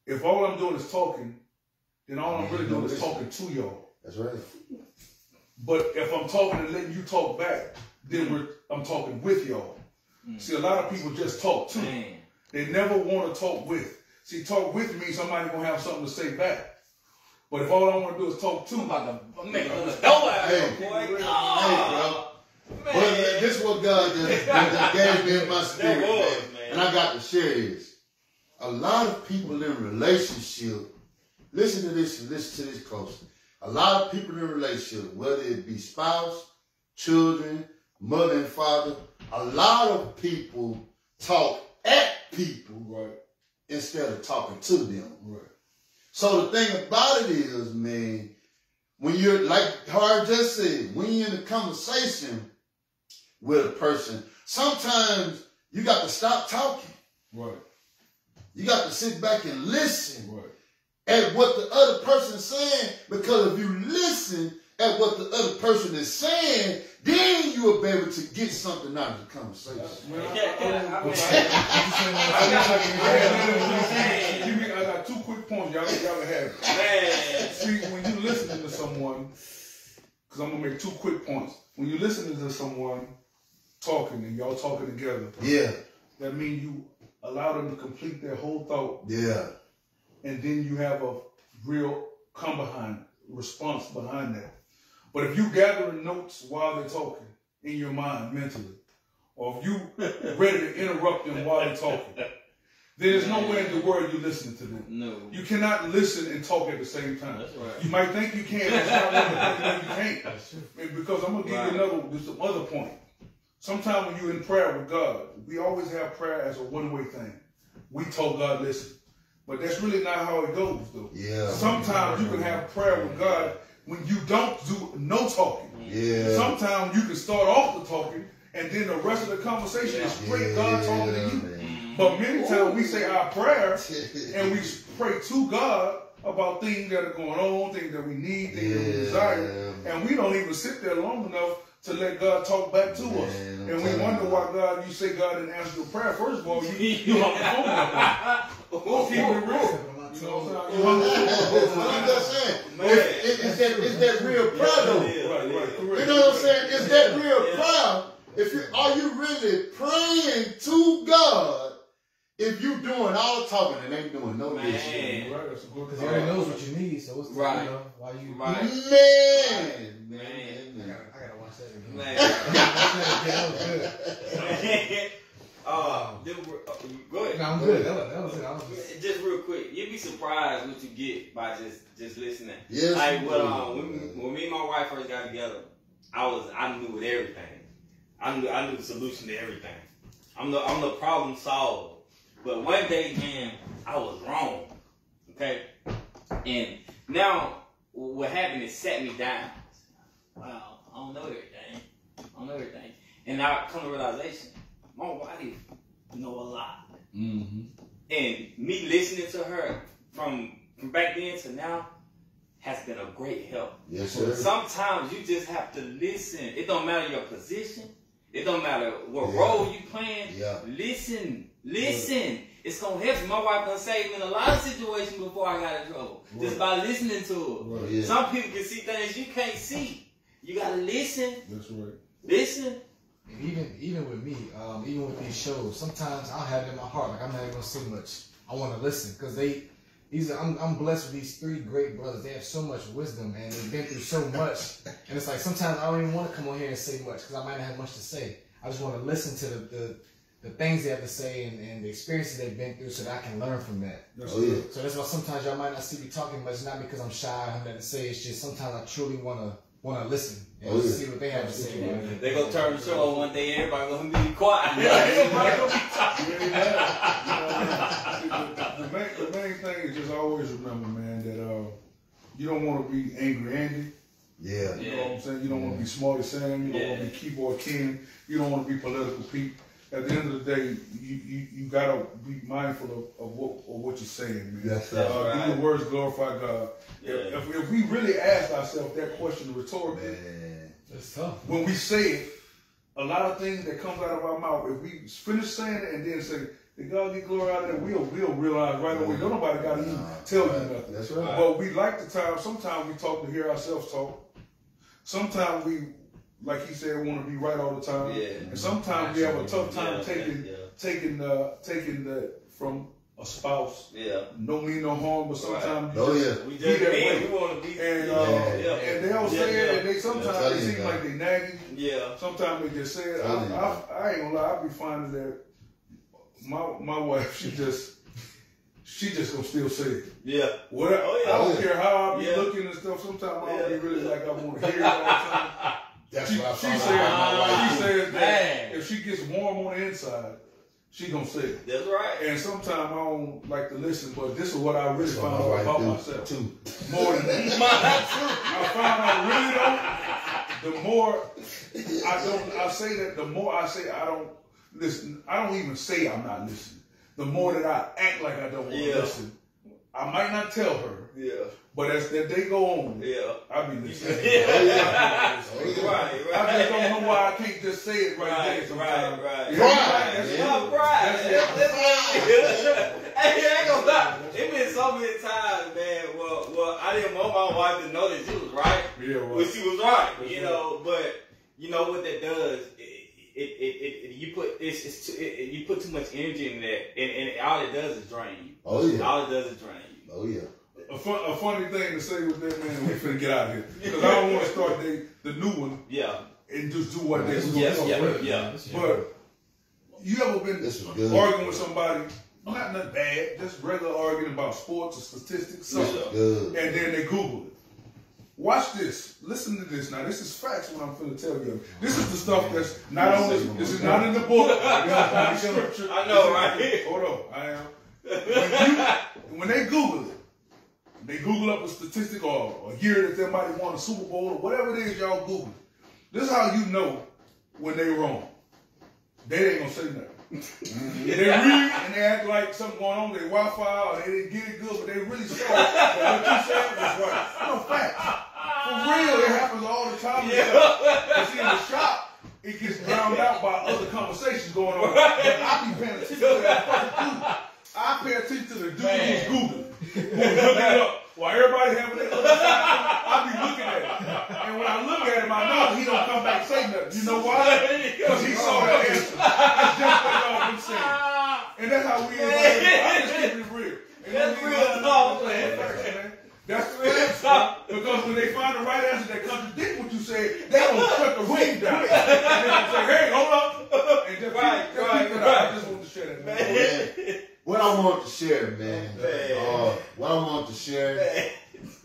If all I'm doing is talking, then all I'm really doing is talking to y'all. That's right. But if I'm talking and letting you talk back, then we're I'm talking with y'all. Mm. See, a lot of people just talk to. Man. They never want to talk with. See, talk with means somebody gonna have something to say back. But if all I want to do is talk to, I'm about to make a little dough out of Hey. it, boy. Hey, Oh, bro. man. Well, this is what God just, just gave me in my spirit, was, man. man. And I got to share this. a lot of people in relationship, listen to this listen to this closely. A lot of people in relationship, whether it be spouse, children, mother and father, a lot of people talk at people Right, instead of talking to them. right. So the thing about it is, man, when you're like Hard just said, when you're in a conversation with a person, sometimes you got to stop talking. Right, You got to sit back and listen right. at what the other person's saying, because if you listen at what the other person is saying, then you will be able to get something out of the conversation. Man, I- Can- can I- I mean, I got, Man. I, got, I got two quick points. Y'all, y'all have. Man. See, when you listening to someone, because I'm gonna make two quick points. When you listening to someone talking and y'all talking together, Yeah, that means you allow them to complete their whole thought, yeah, and then you have a real come behind response behind that. But if you gathering notes while they're talking in your mind mentally, or if you ready to interrupt them while they're talking, then there's nowhere in the world you listening to them. No. You cannot listen and talk at the same time. That's right. You might think you can, that's not what you think you can't. And Because I'm gonna give Right. you another some other point. Sometimes when you're in prayer with God, we always have prayer as a one-way thing. We told God, listen. But that's really not how it goes, though. yeah, Sometimes you can have prayer with God when you don't do no talking. yeah. Sometimes you can start off the talking, and then the rest of the conversation is straight God talking to you. man. But many times we say our prayer and we pray to God about things that are going on, things that we need, things that we desire, and we don't even sit there long enough to let God talk back to us. I'm And we wonder you. why God, you say God didn't answer your prayer. First of all, you you hung the phone up. We'll keep it real. You know what I'm saying? You hung the phone up. I'm just saying, it's, it's that, it's that real prayer though. Right, right, correct. You know what I'm saying? It's that real Yeah. prayer. If you are you really praying to God, if you doing all talking and ain't doing no Man. listening. Right, that's a Because he already knows what you need, so what's the, Right. you know, why you... Right. Man, man, Man. I man. gotta, I gotta watch that again. Man. that was good. uh, then uh, go ahead. No, I'm good. That was, that was it. I was just... Just real quick, you'd be surprised what you get by just just listening. Yes, like you when, um, when, when me and my wife first got together, I was I knew with everything. I knew I knew the solution to everything. I'm the I'm the problem solver. But one day, man, I was wrong. Okay, and now what happened is set me down. Wow, I don't know everything. I everything. And now I come to realization, my wife know a lot. Mm-hmm. And me listening to her from from back then to now has been a great help. Yes, sir. Sometimes you just have to listen. It don't matter your position. It don't matter what Yeah. role you playing. Yeah. Listen. Listen. It's gonna help you. My wife done saved me in a lot of situations before I got in trouble. Just by listening to her. Right. Yeah. Some people can see things you can't see. You gotta listen. That's right. Listen. And even even with me, um, even with these shows, sometimes I'll have it in my heart like I'm not even gonna say much. I want to listen because they, these are, I'm, I'm blessed with these three great brothers. They have so much wisdom and they've been through so much. And it's like sometimes I don't even want to come on here and say much because I might not have much to say. I just want to listen to the, the the things they have to say and, and the experiences they've been through so that I can learn from that. Oh, yeah. So that's why sometimes y'all might not see me talking much, not because I'm shy, I have nothing to say. It's just sometimes I truly wanna wanna listen and Oh, yeah. see what they have to say. They gonna turn the show on one day. Everybody gonna be quiet. the, the main, the main thing is just always remember, man, that uh, you don't want to be angry Andy. Yeah. You know what I'm saying? You don't want to be smarty Sam. You don't want to be keyboard king. You don't want to be political Pete. At the end of the day, you, you, you gotta be mindful of, of what of what you're saying, man. Yes, sir. Uh, Right. Do your words glorify God. Yeah. If, if, if we really ask ourselves that question rhetorically, Man. It's tough. when we say it, a lot of things that comes out of our mouth, if we finish saying it and then say, "Did God get glory out of that?" We'll we'll realize right away. Don't nobody got to even Nah, tell you nothing. That's right. But we like the time. Sometimes we talk to hear ourselves talk. Sometimes we, like he said, want to be right all the time. Yeah. And sometimes we have a tough time Yeah, taking yeah. taking uh, taking that from a spouse. Yeah. No mean no harm, but sometimes you Oh yeah. We Be just that way. We want to be. and uh, yeah. and they don't Yeah, say it, yeah. and they sometimes Yeah, it tell you seem that. like they nagging. Yeah. Sometimes they just say it. I, Tell I, I ain't gonna lie. I be finding that my my wife, she just she just gonna still say it. Yeah. What I, Oh, yeah. I don't care how I be Yeah. looking and stuff. Sometimes I don't Yeah. be really like I want to hear it all the time. That's She, what I she found says, out about my wife. she says that Man. if she gets warm on the inside, she gonna say it. That's right. And sometimes I don't like to listen, but this is what I really That's what found out about do, myself. too. More than I found out really though, the more I don't I say that the more I say I don't listen, I don't even say I'm not listening. The more that I act like I don't want to Yeah. listen. I might not tell her, Yeah. but as that day go on, Yeah. I be listening. Oh, yeah. Oh, yeah. Right, right. I just don't know why I can't just say it right, Right, there. right, sometimes. right. Yeah, Pride, that's man. it. Yeah, right. That's That's, it. that's it. Hey, I ain't gonna lie. It been so many times, man. Well, well, I didn't want my wife to know that she was right. Yeah, Well, right. she was right, That's you right. know. But you know what that does? It, it, it, it, it you put it's, it's too, it, it- you put too much energy in that, and, and all it does is drain you. Oh yeah. All it does is drain you. Oh yeah. A, fun, a funny thing to say with that man, we finna get out of here because I don't want to start the, the new one Yeah. and just do what they This do. Yes, so yeah, yeah. man. This is But you ever been This was good. arguing with somebody, not nothing bad, just regular arguing about sports or statistics, This something, was good. and then they Google it. Watch this. Listen to this. Now, this is facts. What I'm going to tell you. This is the stuff that's not on this. This is not in the book. Not in scripture. I know, right? Hold on. I am. When, you, when they Google it, they Google up a statistic or a year that somebody won a Super Bowl or whatever it is y'all Google. This is how you know when they wrong. They ain't gonna say nothing. They read and they act like something going on with their Wi-Fi or they didn't get it good, but they really. But what you said was right. No facts. For real, it happens all the time. But see, in the shop, it gets drowned out by other conversations going on. But I be paying attention to that fucking dude. I pay attention to the dude who's Googling, who's looking up. While everybody having their other side, I be looking at it. And when I look at him, I know he don't come back and say nothing. You know why? Because he saw that answer. That's just what y'all been saying. And that's how we is. right here. I just keep it real. And That's then real we- talk, man. That's real talk. Because when they find the right answer that contradict what you said, they gonna shut the room down. And they gonna say, hey, hold up. And just Right, keep, right, keep it right. I just want to share that. Man. What I want to share, man. Man. Uh, what I want to share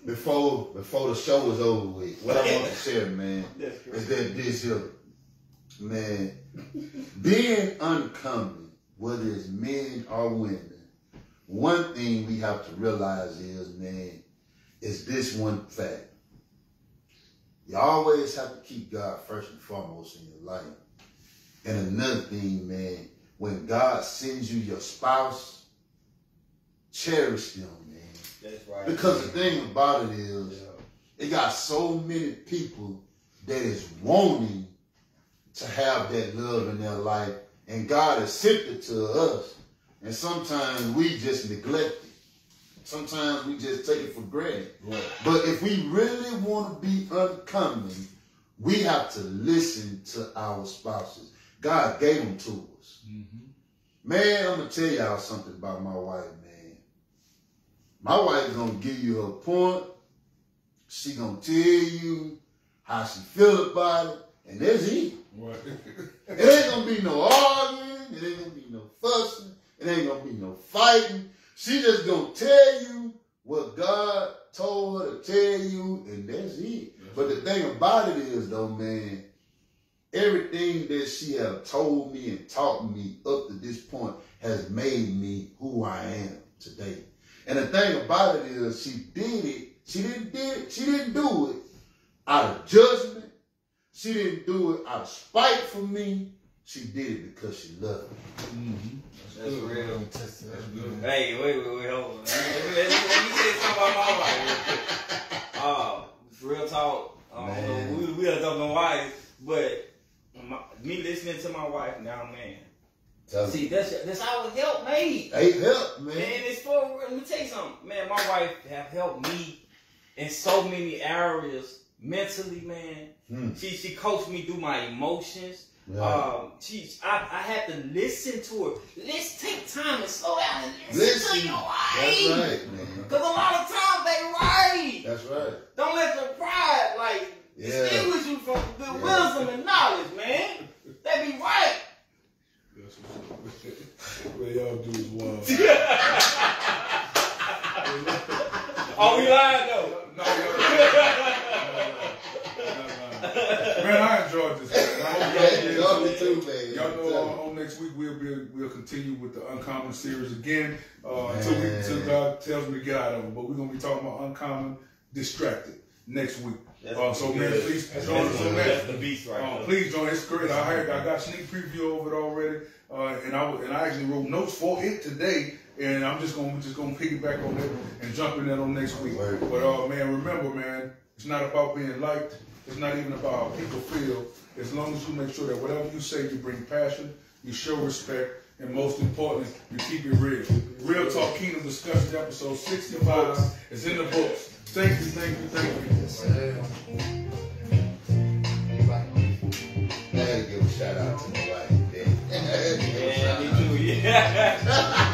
before before the show is over with. What I want to share, man, is that this here, man, being uncommon, whether it's men or women, one thing we have to realize is, man, is this one fact. You always have to keep God first and foremost in your life. And another thing, man, when God sends you your spouse, cherish them, man. That's right. Because the thing about it is, it got so many people that is wanting to have that love in their life, and God has sent it to us. And sometimes we just neglect it. Sometimes we just take it for granted. But if we really want to be uncommon, we have to listen to our spouses. God gave them to us. Man, I'm gonna tell y'all something about my wife, man. My wife is gonna give you her point. She gonna tell you how she feel about it, and that's it. Right. It ain't gonna be no arguing. It ain't gonna be no fussing. It ain't gonna be no fighting. She just gonna tell you what God told her to tell you, and that's it. But the thing about it is, though, man, everything that she have told me and taught me up to this point has made me who I am today. And the thing about it is, she did it. She didn't did it. She didn't do it out of judgment. She didn't do it out of spite for me. She did it because she loved me. That's real. That's good. Hey, wait, wait, wait, hold on. Let me, let me, let me say something about my wife real. Uh, real talk. Um, Man. we, we are talking wife, but my, me listening to my wife now, man. Tell. See, that's that's our help mate. Hey, help, man. Man, it's for let me tell you something. Man, my wife have helped me in so many areas mentally, man. Hmm. She she coached me through my emotions. Yeah. Um, she I, I had to listen to her. Let's take time and slow down and listen, Listen. to your wife. That's right, man. Cause a lot of times they right. That's right. Don't let your pride like yeah. Distinguish you from the yeah. wisdom and knowledge, man. That be right. what y'all do is wild. Are we lying though? No, no, no, Man, I enjoyed this. Man. I hope y'all too, man. Y'all know uh, on next week we'll be, we'll continue with the uncommon series again uh, until, we, until God tells me to get out of over. But we're gonna be talking about uncommon distracted next week. That's Uh, so man, please That's, join us on the, that's the beast right please join. It's great. I heard, I got sneak preview of it already, uh, and I and I actually wrote notes for it today. And I'm just gonna just gonna piggyback on it and jump in that on next week. But uh, man, remember, man, it's not about being liked. It's not even about how people feel. As long as you make sure that whatever you say, you bring passion, you show respect, and most importantly, you keep it real. Real Talk Kingdom Discussion episode 65 is in the books. Thank you, thank you, thank you. Yes, sir. Anybody? I had to give a shout out to my wife. man. I had to give a Yeah, me too. Yeah.